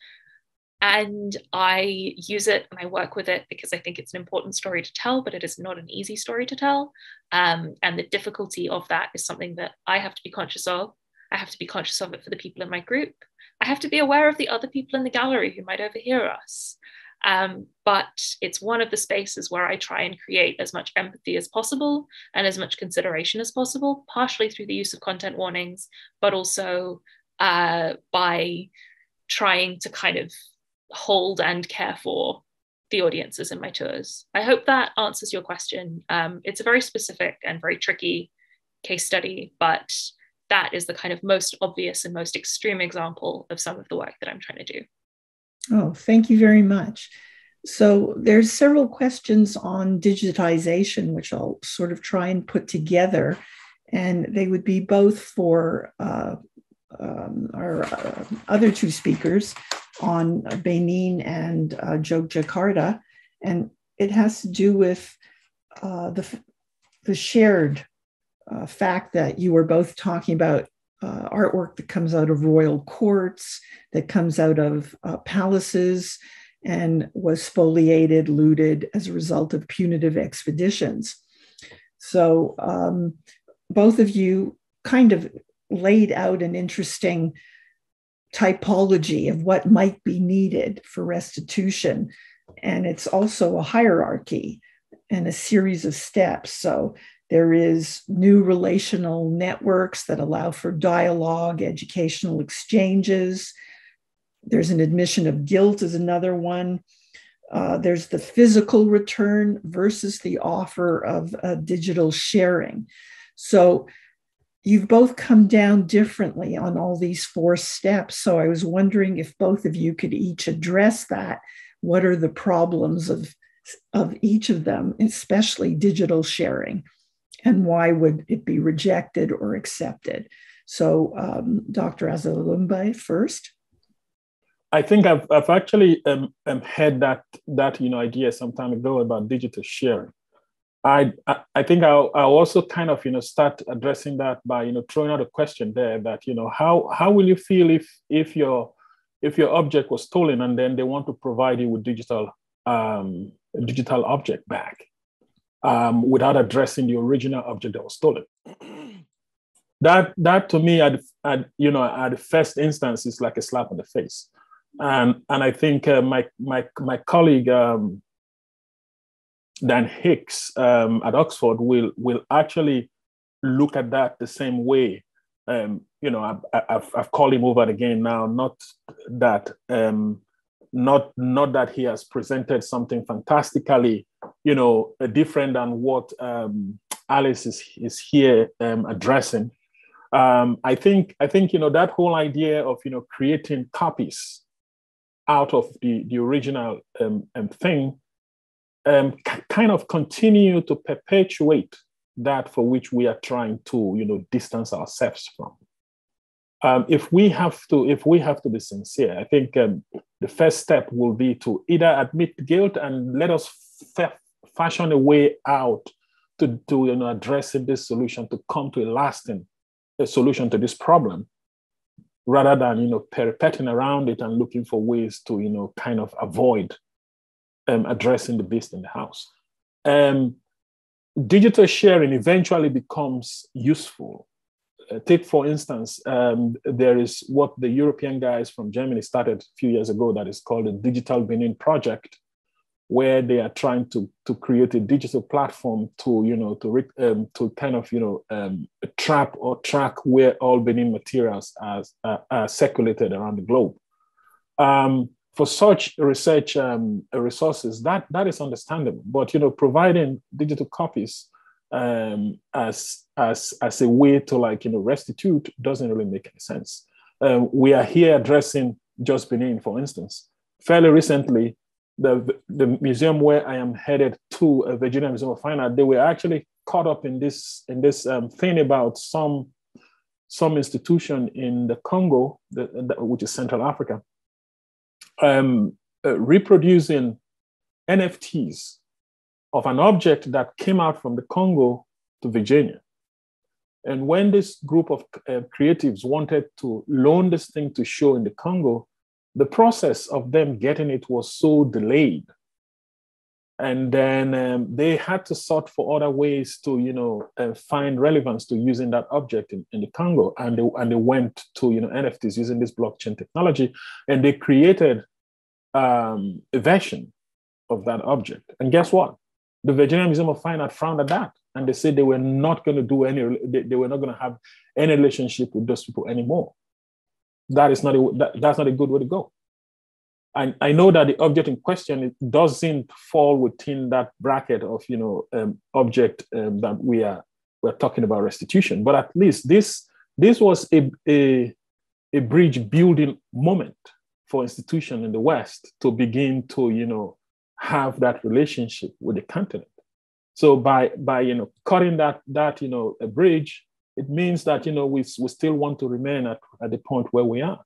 And I use it and I work with it because I think it's an important story to tell, but it is not an easy story to tell. Um, and the difficulty of that is something that I have to be conscious of. I have to be conscious of it for the people in my group. I have to be aware of the other people in the gallery who might overhear us. Um, but it's one of the spaces where I try and create as much empathy as possible and as much consideration as possible, partially through the use of content warnings, but also uh, by trying to kind of hold and care for the audiences in my tours. I hope that answers your question. Um, it's a very specific and very tricky case study, but that is the kind of most obvious and most extreme example of some of the work that I'm trying to do. Oh, thank you very much. So there's several questions on digitization, which I'll sort of try and put together, and they would be both for uh, um, our uh, other two speakers on Benin and uh, Jogjakarta, and it has to do with uh, the the shared uh, fact that you were both talking about uh, artwork that comes out of royal courts, that comes out of uh, palaces, and was spoliated, looted as a result of punitive expeditions. So, um, both of you kind of laid out an interesting typology of what might be needed for restitution. And it's also a hierarchy and a series of steps. So, there is new relational networks that allow for dialogue, educational exchanges. There's an admission of guilt is another one. Uh, there's the physical return versus the offer of uh, digital sharing. So you've both come down differently on all these four steps. So I was wondering if both of you could each address that. What are the problems of, of each of them, especially digital sharing? And why would it be rejected or accepted? So, um, Dr. Ezeluomba first. I think I've, I've actually um, um, had that that you know idea some time ago about digital sharing. I, I, think I'll, I'll also kind of you know start addressing that by you know throwing out a question there that you know how how will you feel if if your if your object was stolen and then they want to provide you with digital um, digital object back um, without addressing the original object that was stolen. that that to me, at, at you know, at the first instance, is like a slap in the face, and and I think uh, my my my colleague um, Dan Hicks um, at Oxford will will actually look at that the same way. Um, you know, I, have I've called him over again now. Not that um, not not that he has presented something fantastically you know different than what um, alice is, is here um, addressing um, i think i think you know that whole idea of you know creating copies out of the the original um, um, thing um, kind of continue to perpetuate that for which we are trying to, you know, distance ourselves from. If we have to, if we have to be sincere, I think the first step will be to either admit guilt and let us fa- fashion a way out to, to you know, addressing this solution to come to a lasting a solution to this problem, rather than you know peripeting around it and looking for ways to you know kind of avoid um, addressing the beast in the house. Um, digital sharing eventually becomes useful. Uh, take, for instance, um, there is what the European guys from Germany started a few years ago that is called the Digital Benin Project, where they are trying to, to create a digital platform to, you know, to, um, to kind of, you know, um, trap or track where all Benin materials are, are, are circulated around the globe. Um, for such research um, resources, that, that is understandable. But you know, providing digital copies um, as, as, as a way to like you know restitute doesn't really make any sense. Um, we are here addressing just Benin, for instance. Fairly recently, the, the museum where I am headed to, uh, Virginia Museum of Fine Art, they were actually caught up in this in this um, thing about some some institution in the Congo, the, the, which is Central Africa, um, uh, reproducing NFTs of an object that came out from the Congo to Virginia. And when this group of uh, creatives wanted to loan this thing to show in the Congo, the process of them getting it was so delayed. And then um, they had to sort for other ways to, you know, uh, find relevance to using that object in, in the Congo. And they, and they went to, you know, NFTs using this blockchain technology. And they created um, a version of that object. And guess what? The Virginia Museum of Fine Art frowned at that. And they said they were not going to do any, they, they were not going to have any relationship with those people anymore. That is not a, that, that's not a good way to go. I, I know that the object in question it doesn't fall within that bracket of you know um, object um, that we are we're talking about restitution, but at least this this was a, a, a bridge building moment for institution in the West to begin to, you know, have that relationship with the continent. So by by you know cutting that that you know a bridge, it means that you know we, we still want to remain at, at the point where we are.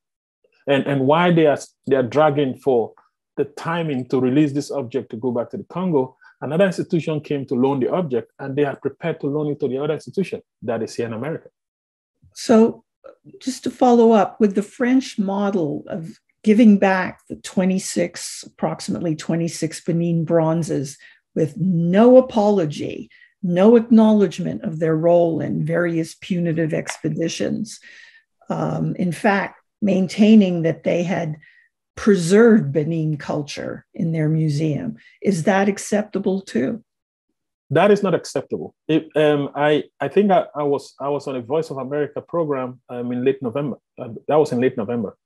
And and why they are they are dragging for the timing to release this object to go back to the Congo, another institution came to loan the object and they are prepared to loan it to the other institution that is here in America. So just to follow up with the French model of giving back the 26, approximately 26 Benin bronzes with no apology, no acknowledgement of their role in various punitive expeditions. Um, in fact, maintaining that they had preserved Benin culture in their museum. Is that acceptable too? That is not acceptable. It, um, I, I think I, I, was I was on a Voice of America program um, in late November. Uh, that was in late November,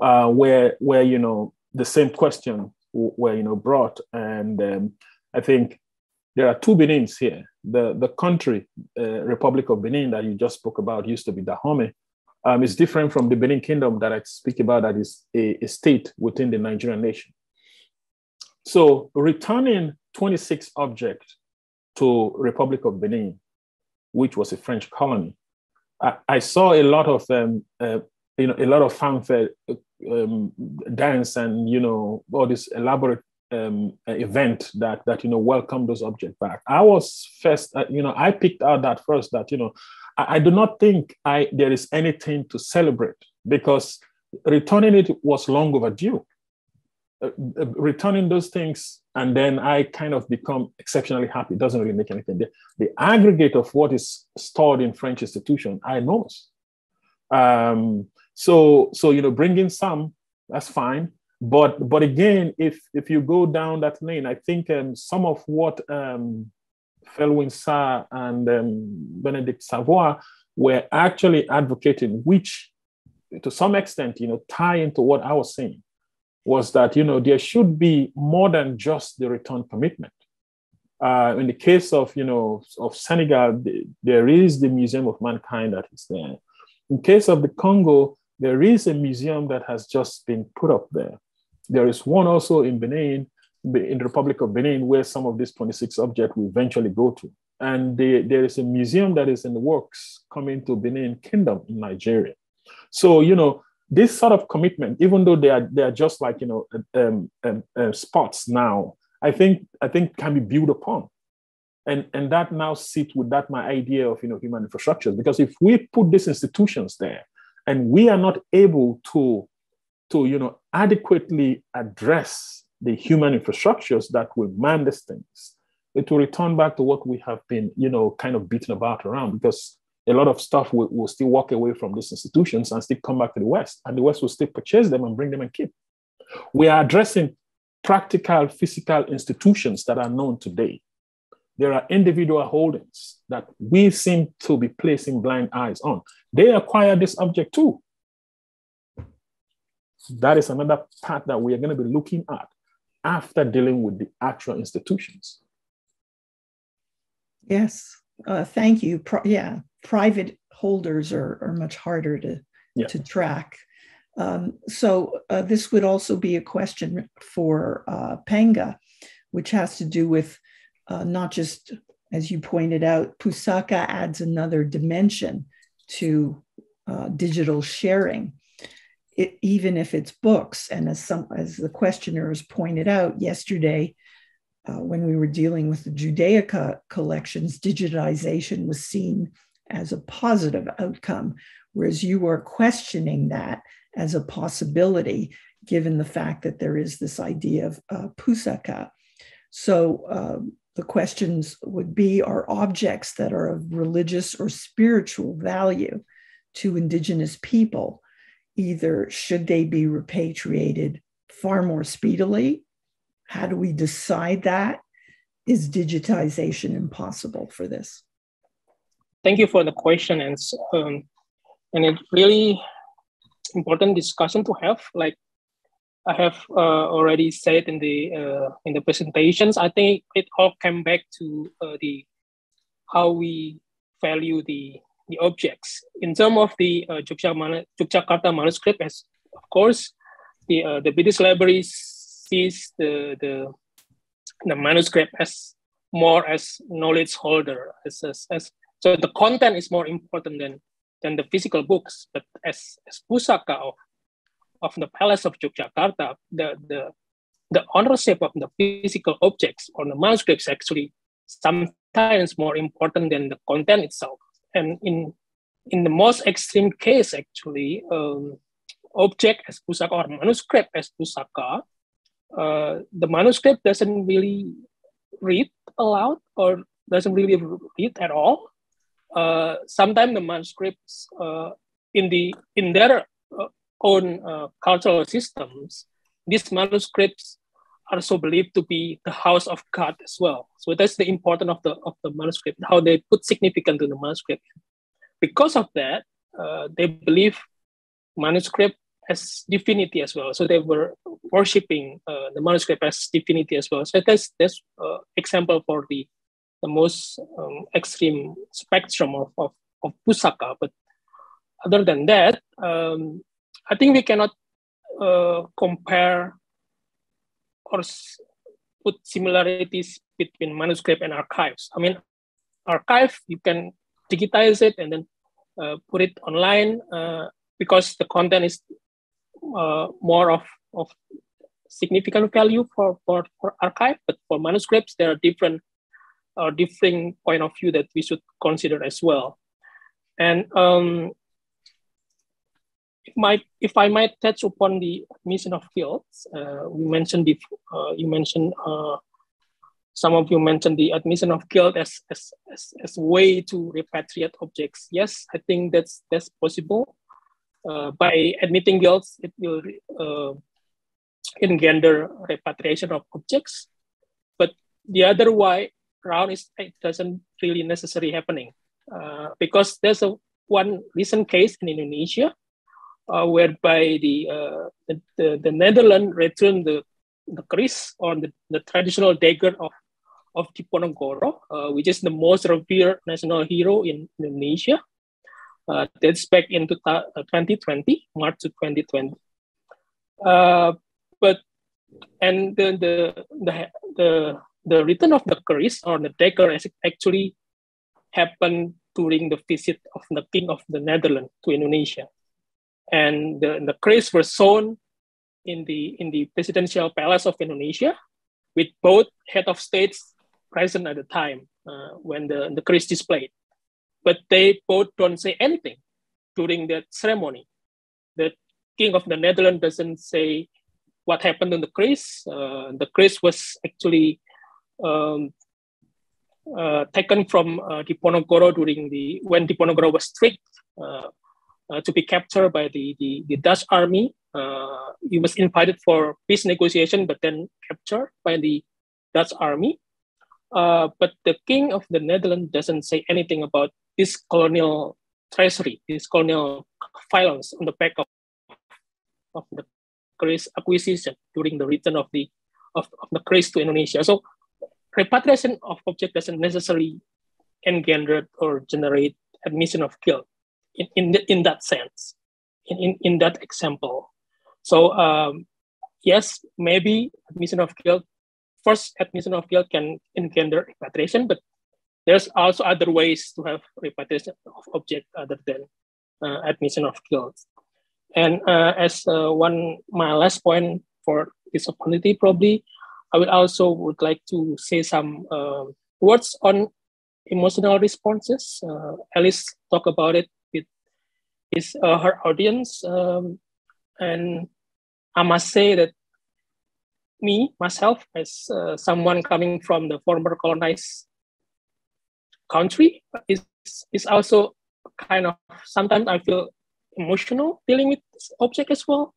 uh, where where you know the same question were you know brought, and um, I think there are two Benins here. The the country uh, Republic of Benin that you just spoke about used to be Dahomey. Um, it's different from the Benin Kingdom that I speak about, that is a, a state within the Nigerian nation. So returning 26 objects to Republic of Benin, which was a French colony, I, I saw a lot of um, uh, you know a lot of fanfare um, dance and you know all this elaborate um, event that that you know welcome those objects back. I was first, uh, you know, I picked out that first that you know I, I, do not think I there is anything to celebrate because returning it was long overdue. Uh, uh, returning those things and then I kind of become exceptionally happy. It doesn't really make anything. The, the aggregate of what is stored in French institution are enormous. Um, so, so you know, bringing some, that's fine. But but again, if if you go down that lane, I think um, some of what um, Felwine Sarr and um, Bénédicte Savoy were actually advocating, which to some extent, you know, tie into what I was saying, was that you know there should be more than just the return commitment. Uh, in the case of you know of Senegal, the, there is the Museum of Mankind that is there. In case of the Congo, there is a museum that has just been put up there. There is one also in Benin, in the Republic of Benin, where some of these 26 objects will eventually go to. And they, there is a museum that is in the works coming to Benin Kingdom in Nigeria. So, you know, this sort of commitment, even though they are, they are just like, you know, um, um, uh, spots now, I think, I think can be built upon. And, and that now sits with that my idea of, you know, human infrastructures. Because if we put these institutions there and we are not able to, to, you know, adequately address the human infrastructures that will man these things, it will return back to what we have been, you know, kind of beaten about around because a lot of stuff will, will still walk away from these institutions and still come back to the West, and the West will still purchase them and bring them and keep. We are addressing practical physical institutions that are known today. There are individual holdings that we seem to be placing blind eyes on. They acquire this object too. That is another part that we are going to be looking at after dealing with the actual institutions. Yes, uh, thank you. Pro- yeah, private holders are, are much harder to, yeah. to track. Um, so uh, this would also be a question for uh, Panggah, which has to do with uh, not just, as you pointed out, Pusaka adds another dimension to uh, digital sharing. It, even if it's books, and as some as the questioners pointed out yesterday, uh, when we were dealing with the Judaica collections, digitization was seen as a positive outcome, whereas you are questioning that as a possibility, given the fact that there is this idea of uh, pusaka. So uh, the questions would be are objects that are of religious or spiritual value to Indigenous people, either should they be repatriated far more speedily? How do we decide that? Is digitization impossible for this? thank you for the question and um, and it's really important discussion to have like i have uh, already said in the uh, in the presentations i think it all came back to uh, the how we value the the objects in terms of the uh, Yogyakarta manuscript as of course the uh, the British Library sees the the the manuscript as more as knowledge holder as, as, as so the content is more important than, than the physical books. But as, as Pusaka of, of the Palace of Yogyakarta, the, the, the ownership of the physical objects or the manuscripts actually sometimes more important than the content itself. And in, in the most extreme case, actually, um, object as Pusaka or manuscript as Pusaka, uh, the manuscript doesn't really read aloud or doesn't really read at all uh, sometimes the manuscripts uh, in the in their own uh, cultural systems, these manuscripts are so believed to be the house of God as well. So that's the importance of the of the manuscript, how they put significance to the manuscript. Because of that, uh, they believe manuscript as divinity as well. So they were worshiping uh, the manuscript as divinity as well. So that's that's example for the the most um, extreme spectrum of, of, of pusaka. But other than that, um, I think we cannot uh, compare or put similarities between manuscript and archives. I mean, archive, you can digitize it and then uh, put it online uh, because the content is uh, more of, of significant value for, for, for archive, but for manuscripts, there are different or differing point of view that we should consider as well. And um, if, if I might touch upon the admission of guilt, uh, we mentioned uh, you mentioned uh, some of you mentioned the admission of guilt as, as, as, as way to repatriate objects. Yes, I think that's that's possible. Uh, by admitting guilt, it will uh, engender repatriation of objects. But the other way, round is it doesn't really necessarily happening uh, because there's a one recent case in Indonesia uh, whereby the, uh, the, the, the Netherlands returned the the keris or the, the traditional dagger of of Diponegoro, uh, which is the most revered national hero in Indonesia. Uh, that's back into 2020, uh, March 2020. Uh, but and the the the the, the return of the Keris or the dagger actually happened during the visit of the king of the Netherlands to Indonesia, and the the Keris were shown in the in the presidential palace of Indonesia, with both head of states present at the time uh, when the the Keris displayed, but they both don't say anything during that ceremony. The king of the Netherlands doesn't say what happened in the Keris. Uh, the Keris was actually um, uh, taken from uh, Diponegoro during the when Diponegoro was tricked uh, uh, to be captured by the, the, the Dutch army. Uh, he was invited for peace negotiation, but then captured by the Dutch army. Uh, but the king of the Netherlands doesn't say anything about this colonial treasury, this colonial violence on the back of, of the Keris acquisition during the return of the of, of the Keris to Indonesia. So repatriation of object doesn't necessarily engender or generate admission of guilt in, in, in that sense, in, in, in that example. So um, yes, maybe admission of guilt, first admission of guilt can engender repatriation, but there's also other ways to have repatriation of object other than uh, admission of guilt. And uh, as uh, one my last point for this opportunity, probably I would also would like to say some uh, words on emotional responses. Uh, Alice talked about it his uh, her audience, um, and I must say that me myself, as uh, someone coming from the former colonized country, is is also kind of sometimes I feel emotional dealing with this object as well.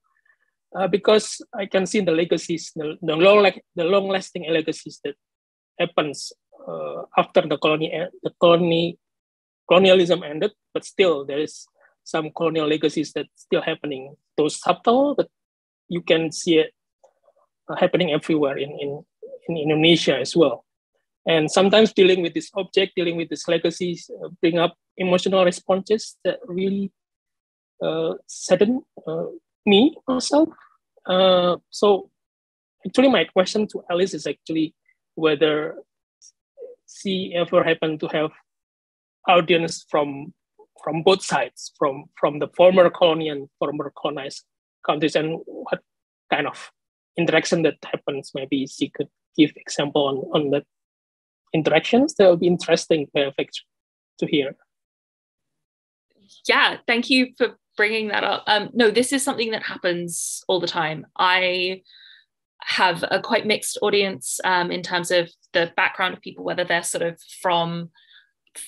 Uh, because I can see the legacies, the, the long like the long lasting legacies that happens uh, after the colony the colony colonialism ended, but still there is some colonial legacies that still happening. Those subtle, but you can see it uh, happening everywhere in, in in Indonesia as well. And sometimes dealing with this object, dealing with these legacies, uh, bring up emotional responses that really uh, sadden uh, me myself. Uh, so actually my question to Alice is actually whether she ever happened to have audience from from both sides, from from the former colony and former colonized countries, and what kind of interaction that happens. Maybe she could give example on on the interactions. That would be interesting perfect to hear. Yeah, thank you for bringing that up. Um, no, this is something that happens all the time. I have a quite mixed audience um, in terms of the background of people, whether they're sort of from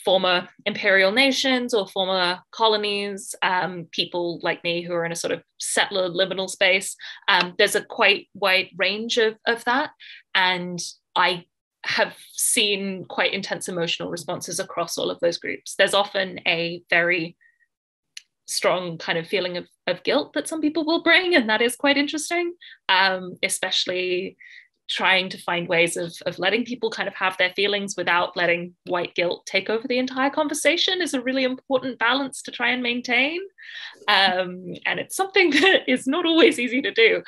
former imperial nations or former colonies, um, people like me who are in a sort of settler liminal space. Um, there's a quite wide range of, of that. And I have seen quite intense emotional responses across all of those groups. There's often a very strong kind of feeling of, of guilt that some people will bring and that is quite interesting um, especially trying to find ways of, of letting people kind of have their feelings without letting white guilt take over the entire conversation is a really important balance to try and maintain. Um, and it's something <laughs> that is not always easy to do.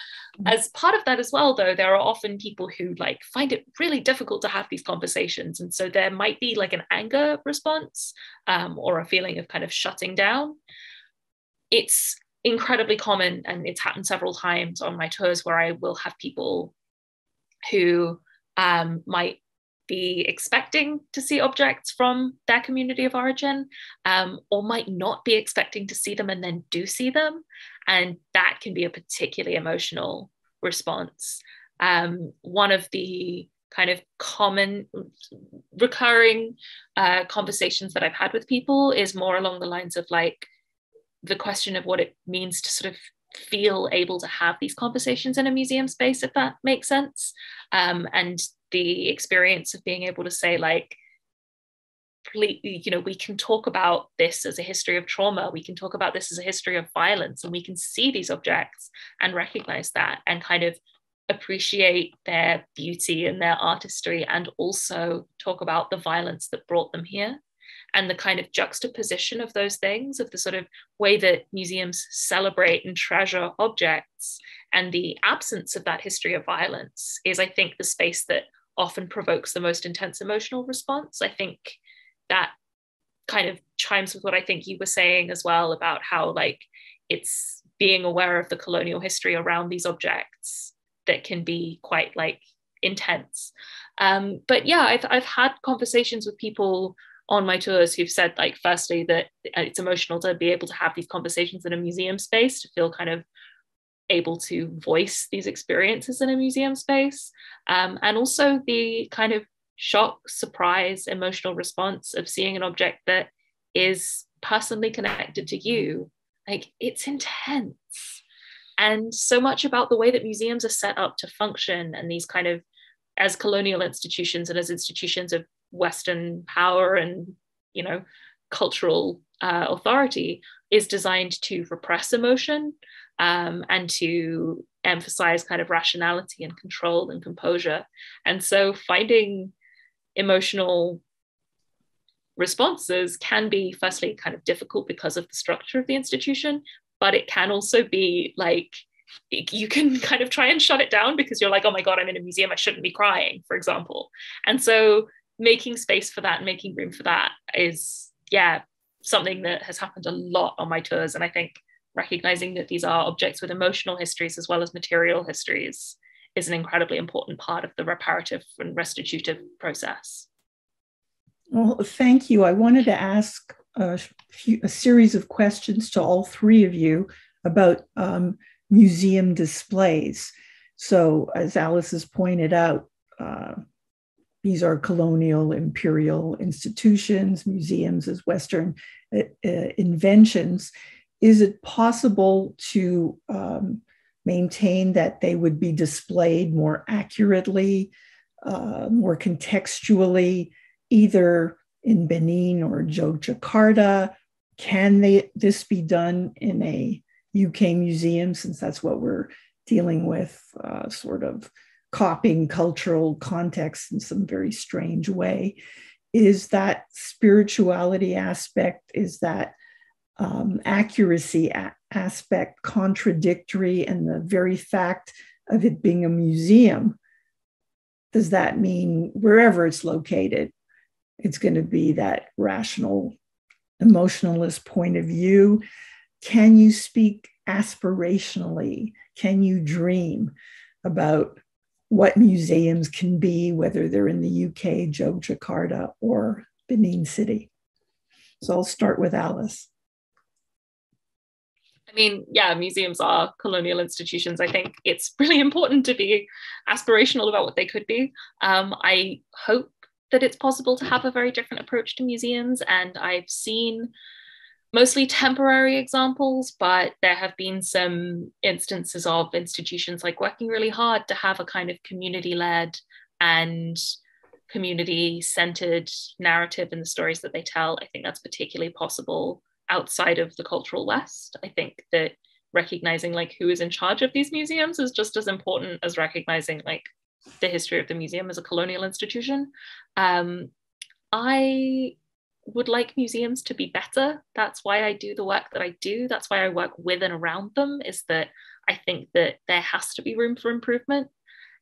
As part of that as well though there are often people who like find it really difficult to have these conversations. And so there might be like an anger response um, or a feeling of kind of shutting down. It's incredibly common and it's happened several times on my tours where I will have people who um, might be expecting to see objects from their community of origin um, or might not be expecting to see them and then do see them. And that can be a particularly emotional response. Um, one of the kind of common recurring uh, conversations that I've had with people is more along the lines of like, the question of what it means to sort of feel able to have these conversations in a museum space, if that makes sense. Um, and the experience of being able to say, like, you know, we can talk about this as a history of trauma, we can talk about this as a history of violence, and we can see these objects and recognize that and kind of appreciate their beauty and their artistry and also talk about the violence that brought them here and the kind of juxtaposition of those things, of the sort of way that museums celebrate and treasure objects, And the absence of that history of violence is, I think, the space that often provokes the most intense emotional response. I think that kind of chimes with what I think you were saying as well about how, like, it's being aware of the colonial history around these objects that can be quite like intense. Um, but yeah, I've, I've had conversations with people on my tours who've said like firstly that it's emotional to be able to have these conversations in a museum space to feel kind of able to voice these experiences in a museum space. Um, and also the kind of shock surprise emotional response of seeing an object that is personally connected to you. Like it's intense. And so much about the way that museums are set up to function and these kind of as colonial institutions and as institutions of western power and you know cultural uh, authority is designed to repress emotion um, and to emphasize kind of rationality and control and composure. And so finding emotional responses can be firstly kind of difficult because of the structure of the institution but it can also be like you can <laughs> kind of try and shut it down because you're like oh my god i'm in a museum. I shouldn't be crying for example. And so making space for that and making room for that is yeah something that has happened a lot on my tours. And i think recognizing that these are objects with emotional histories as well as material histories is an incredibly important part of the reparative and restitutive process. Well thank you. I wanted to ask a, few, a series of questions to all three of you about um, museum displays. So, as Alice has pointed out, uh, these are colonial imperial institutions, museums as Western uh, uh, inventions. Is it possible to um, maintain that they would be displayed more accurately, uh, more contextually, either in Benin or Yogyakarta? Can they, this be done in a UK museum, since that's what we're dealing with, uh, sort of copying cultural context in some very strange way? Is that spirituality aspect, is that um, accuracy a- aspect contradictory? And the very fact of it being a museum, does that mean wherever it's located, it's going to be that rational emotionalist point of view. Can you speak aspirationally? Can you dream about what museums can be, whether they're in the UK, Jakarta, or Benin City? So I'll start with Alice. I mean, yeah, museums are colonial institutions. I think it's <laughs> really important to be aspirational about what they could be. Um, I hope that it's possible to have a very different approach to museums. And I've seen mostly temporary examples, but there have been some instances of institutions like working really hard to have a kind of community led and community centered narrative in the stories that they tell. I think that's particularly possible outside of the cultural West. I think that recognizing like who is in charge of these museums is just as important as recognizing like the history of the museum as a colonial institution. Um, I would like museums to be better. That's why I do the work that I do. That's why I work with and around them, is that I think that there has to be room for improvement.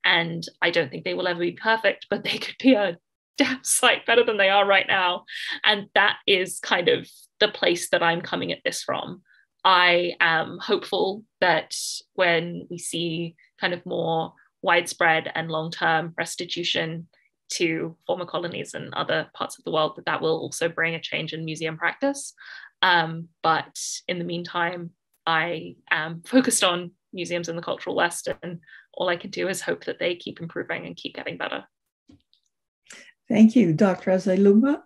And I don't think they will ever be perfect, but they could be a <laughs> damn sight better than they are right now. And that is kind of the place that I'm coming at this from. I am hopeful that when we see kind of more widespread and long-term restitution to former colonies and other parts of the world that that will also bring a change in museum practice um, but in the meantime i am focused on museums in the cultural west and all i can do is hope that they keep improving and keep getting better thank you dr Ezeluomba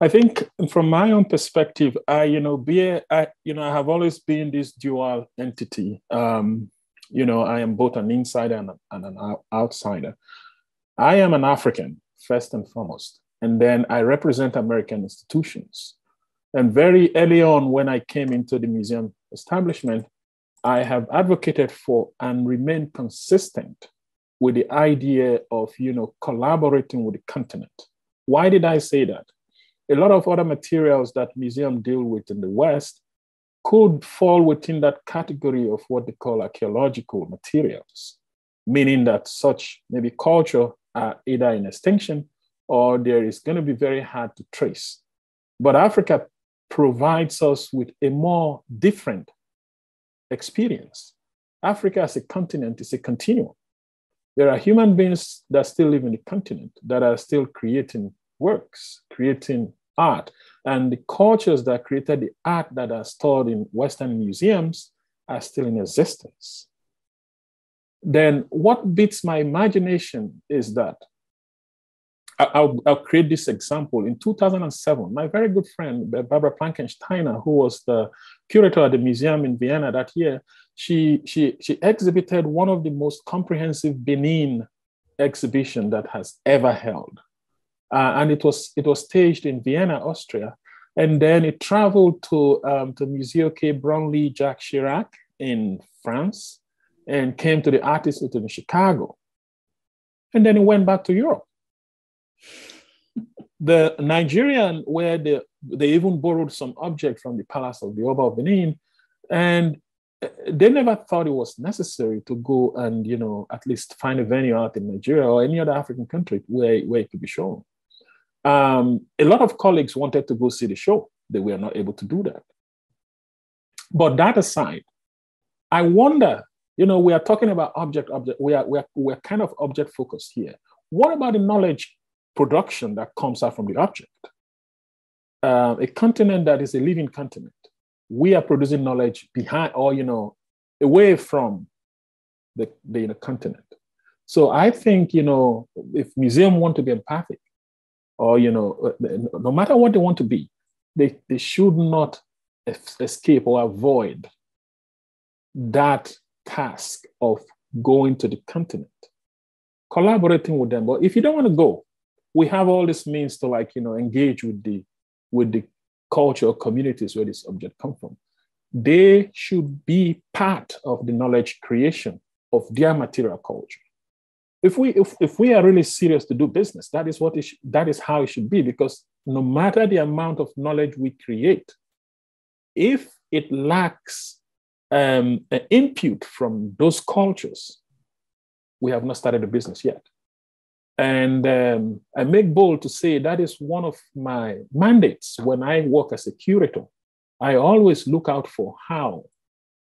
I think from my own perspective, I, you know, be, I, you know, I have always been this dual entity. Um, you know, I am both an insider and, and an outsider. I am an African, first and foremost, and then I represent American institutions. And very early on, when I came into the museum establishment, I have advocated for and remain consistent with the idea of, you know, collaborating with the continent. Why did I say that? A lot of other materials that museums deal with in the West could fall within that category of what they call archaeological materials, meaning that such maybe culture are either in extinction or there is going to be very hard to trace. But Africa provides us with a more different experience. Africa as a continent is a continuum. There are human beings that still live in the continent that are still creating works, creating art. And the cultures that created the art that are stored in Western museums are still in existence. Then what beats my imagination is that I'll, I'll, create this example. In 2007, my very good friend, Barbara Plankensteiner, who was the curator at the museum in Vienna that year, she, she, she exhibited one of the most comprehensive Benin exhibition that has ever held. Uh, and it was, it was staged in Vienna, Austria. And then it traveled to, um, to Museo Quai Branly Jacques Chirac in France and came to the Art Institute in Chicago. And then he went back to Europe <laughs> the Nigerian, where they, they even borrowed some object from the palace of the Oba of Benin, and they never thought it was necessary to go and, you know, at least find a venue out in Nigeria or any other African country where, where it could be shown. Um, a lot of colleagues wanted to go see the show. They were not able to do that. But that aside, I wonder, you know, we are talking about object, object, we are, we are, we're kind of object focused here. What about the knowledge production that comes out from the object. Uh, a continent that is a living continent, we are producing knowledge behind or, you know, away from the, the, the continent. So I think, you know, if museum want to be empathic or, you know, uh, no matter what they want to be, they, they should not escape or avoid that task of going to the continent, collaborating with them. But if you don't want to go, we have all these means to like you know engage with the with the culture communities where this object come from they should be part of the knowledge creation of their material culture if we if, if we are really serious to do business that is what it that is how it should be because no matter the amount of knowledge we create if it lacks um, an input from those cultures we have not started a business yet and um, I make bold to say that is one of my mandates when I work as a curator. I always look out for how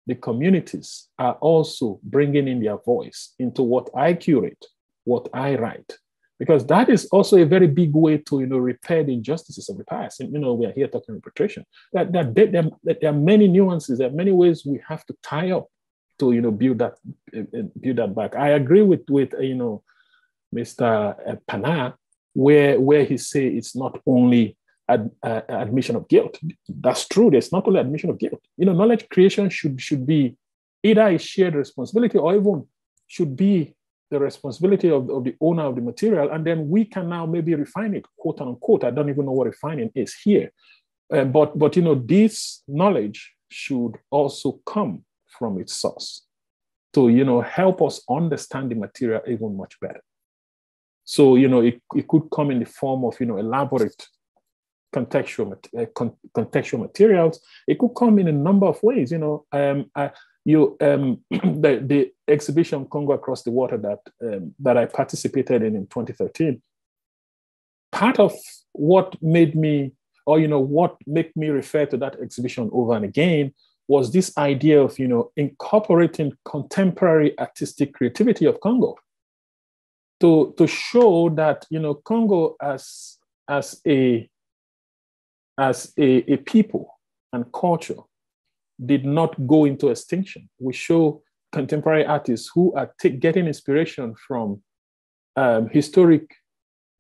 the communities are also bringing in their voice into what I curate, what I write, because that is also a very big way to you know repair the injustices of the past. And you know we are here talking repatriation. That, that, that, that, there are many nuances. There are many ways we have to tie up to you know build that uh, build that back. I agree with with uh, you know Mr. Pana, where, where he say it's not only ad, uh, admission of guilt. That's true. There's not only admission of guilt. You know, knowledge creation should, should be either a shared responsibility or even should be the responsibility of, of the owner of the material. And then we can now maybe refine it, quote unquote. I don't even know what refining is here. Uh, but, but, you know, this knowledge should also come from its source to, you know, help us understand the material even much better. So, you know, it, it could come in the form of, you know, elaborate contextual, uh, con- contextual materials. It could come in a number of ways, you know. Um, I, you, um, <clears throat> the, the exhibition Congo Across the Water that, um, that I participated in in 2013, part of what made me, or, you know, what made me refer to that exhibition over and again was this idea of, you know, incorporating contemporary artistic creativity of Congo to, to show that you know Congo as as a as a, a people and culture did not go into extinction. We show contemporary artists who are t- getting inspiration from um, historic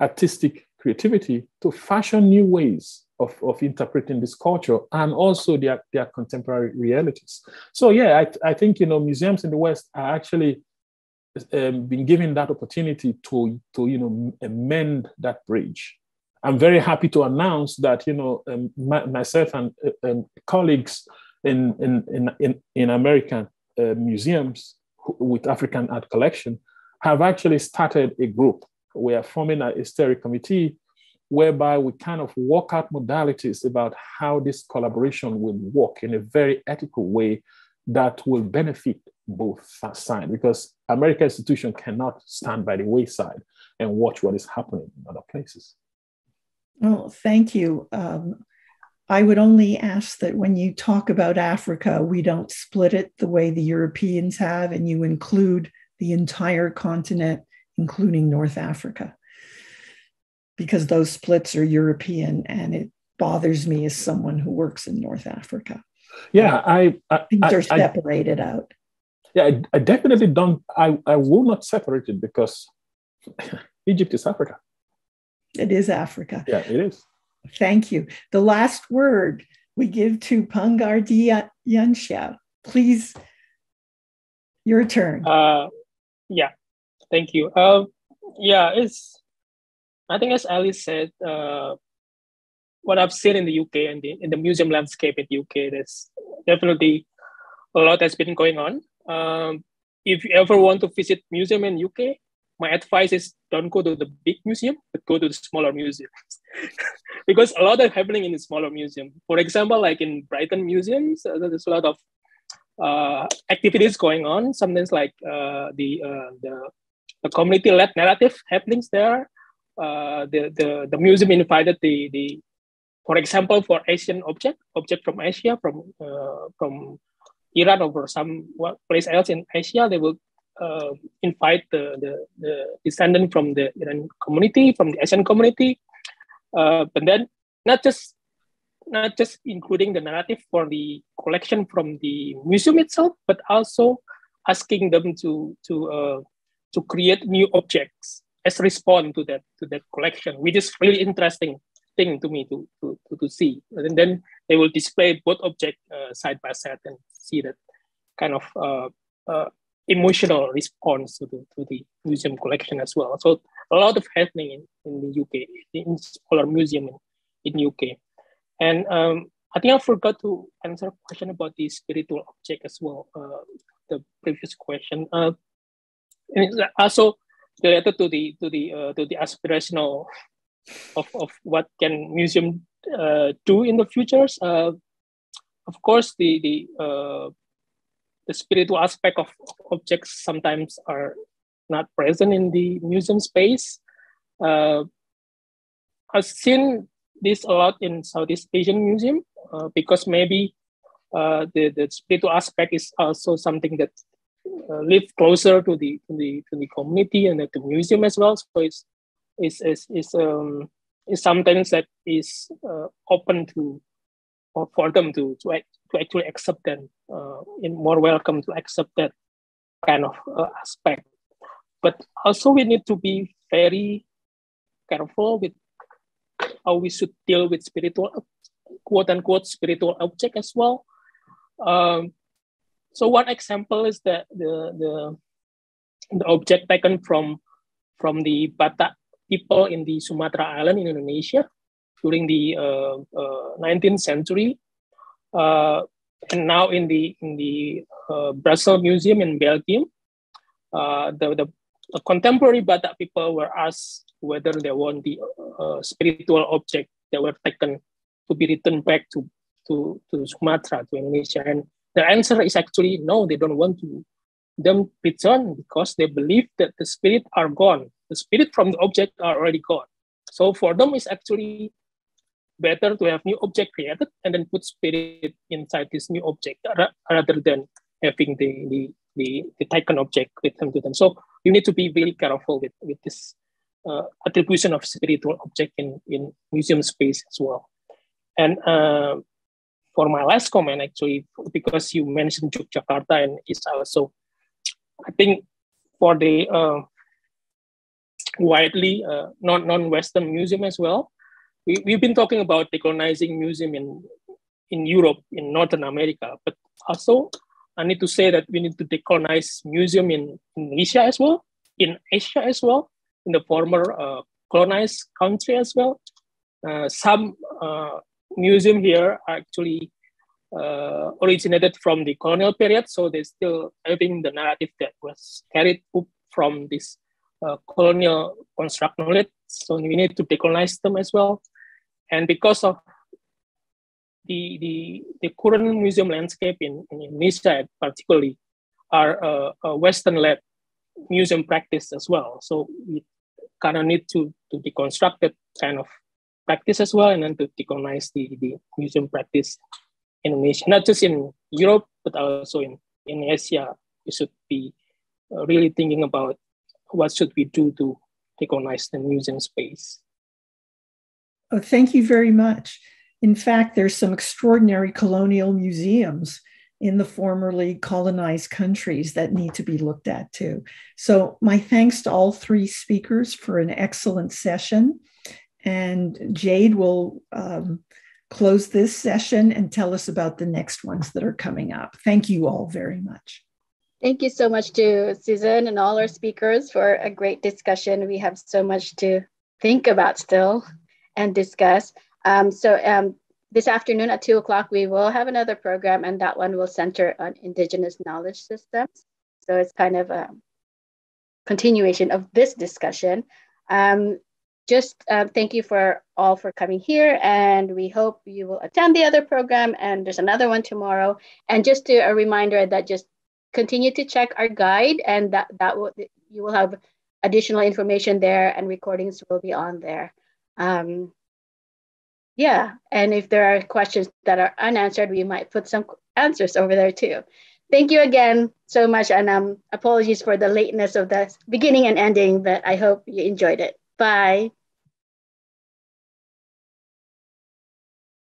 artistic creativity to fashion new ways of, of interpreting this culture and also their, their contemporary realities. So yeah, I, I think you know museums in the West are actually um, been given that opportunity to, to you know, amend that bridge. I'm very happy to announce that you know um, my, myself and uh, um, colleagues in in in in, in American uh, museums with African art collection have actually started a group. We are forming a steering committee whereby we kind of work out modalities about how this collaboration will work in a very ethical way that will benefit both sides because American institution cannot stand by the wayside and watch what is happening in other places. Well, thank you. Um, I would only ask that when you talk about Africa, we don't split it the way the Europeans have, and you include the entire continent, including North Africa, because those splits are European, and it bothers me as someone who works in North Africa. Yeah, I, I things I, are separated I, out. Yeah, I, I definitely don't. I, I will not separate it because <laughs> Egypt is Africa. It is Africa. Yeah, it is. Thank you. The last word we give to Panggah Ardiyansyah. Please, your turn. Uh, yeah, thank you. Uh, yeah, it's, I think as Alice said, uh, what I've seen in the UK and the, in the museum landscape in the UK, there's definitely a lot that's been going on. Um, if you ever want to visit museum in UK, my advice is don't go to the big museum, but go to the smaller museums. <laughs> because a lot of happening in the smaller museum. For example, like in Brighton museums, uh, there's a lot of uh, activities going on. Sometimes like uh, the, uh, the, the community-led narrative happenings there. Uh, the, the, the museum invited the, the, for example, for Asian object, object from Asia, from, uh, from Iran or some place else in Asia, they will uh, invite the, the, the descendant from the Iran community, from the Asian community, uh, but then not just not just including the narrative for the collection from the museum itself, but also asking them to to uh, to create new objects as response to that to that collection, which is really interesting thing to me to to, to, see. And then they will display both objects uh, side by side and see that kind of uh, uh, emotional response to the, to the museum collection as well. So a lot of happening in, in the UK, in smaller museum in, in UK. And um, I think I forgot to answer a question about the spiritual object as well, uh, the previous question. Uh, and also related to the to the uh, to the aspirational of, of what can museum uh, do in the futures. Uh, of course, the the uh, the spiritual aspect of objects sometimes are not present in the museum space. Uh, I've seen this a lot in Southeast Asian museum uh, because maybe uh, the, the spiritual aspect is also something that uh, live closer to the, to the to the community and the museum as well. So it's it's it's, it's um it's sometimes that is uh, open to for them to to to actually accept them uh, in more welcome to accept that kind of uh, aspect. But also we need to be very careful with how we should deal with spiritual quote unquote spiritual object as well. Um, so one example is that the, the the object taken from from the Batak people in the Sumatra Island in Indonesia during the uh, uh, 19th century and now in the in the uh, Brussels Museum in Belgium, uh, the, the, contemporary Batak people were asked whether they want the uh, spiritual object that were taken to be returned back to, to, to Sumatra, to Indonesia. And the answer is actually no, they don't want to them return because they believe that the spirit are gone. The spirit from the object are already gone. So for them, it's actually better to have new object created and then put spirit inside this new object rather than having the, the, the, the taken object with them to them. So you need to be really careful with, with this uh, attribution of spiritual object in, in museum space as well. And uh, for my last comment, actually, because you mentioned Yogyakarta and it's also, I think for the uh, widely uh, non, non-Western museum as well, we, we've been talking about decolonizing museum in, in Europe, in Northern America, but also I need to say that we need to decolonize museum in Indonesia as well, in Asia as well, in the former uh, colonized country as well. Uh, some uh, museum here are actually uh, originated from the colonial period, so they're still having the narrative that was carried up from this uh, colonial construct knowledge. So we need to decolonize them as well. And because of the, the, the current museum landscape in, in Indonesia, particularly, are uh, a Western-led museum practice as well. So we kind of need to, to deconstruct that kind of practice as well, and then to decolonize the, the museum practice in Indonesia, not just in Europe, but also in, in Asia. We should be uh, really thinking about what should we do to decolonize the museum space. Oh, thank you very much. In fact, there's some extraordinary colonial museums in the formerly colonized countries that need to be looked at too. So, my thanks to all three speakers for an excellent session. And Jade will um, close this session and tell us about the next ones that are coming up. Thank you all very much. Thank you so much to Susan and all our speakers for a great discussion. We have so much to think about still and discuss. Um, so um, this afternoon at two o'clock, we will have another program and that one will center on Indigenous knowledge systems. So it's kind of a continuation of this discussion. Um, just uh, thank you for all for coming here and we hope you will attend the other program and there's another one tomorrow. And just to, a reminder that just continue to check our guide and that, that will, you will have additional information there and recordings will be on there. Um, yeah, and if there are questions that are unanswered, we might put some answers over there too. Thank you again so much, and um, apologies for the lateness of the beginning and ending, but I hope you enjoyed it. Bye.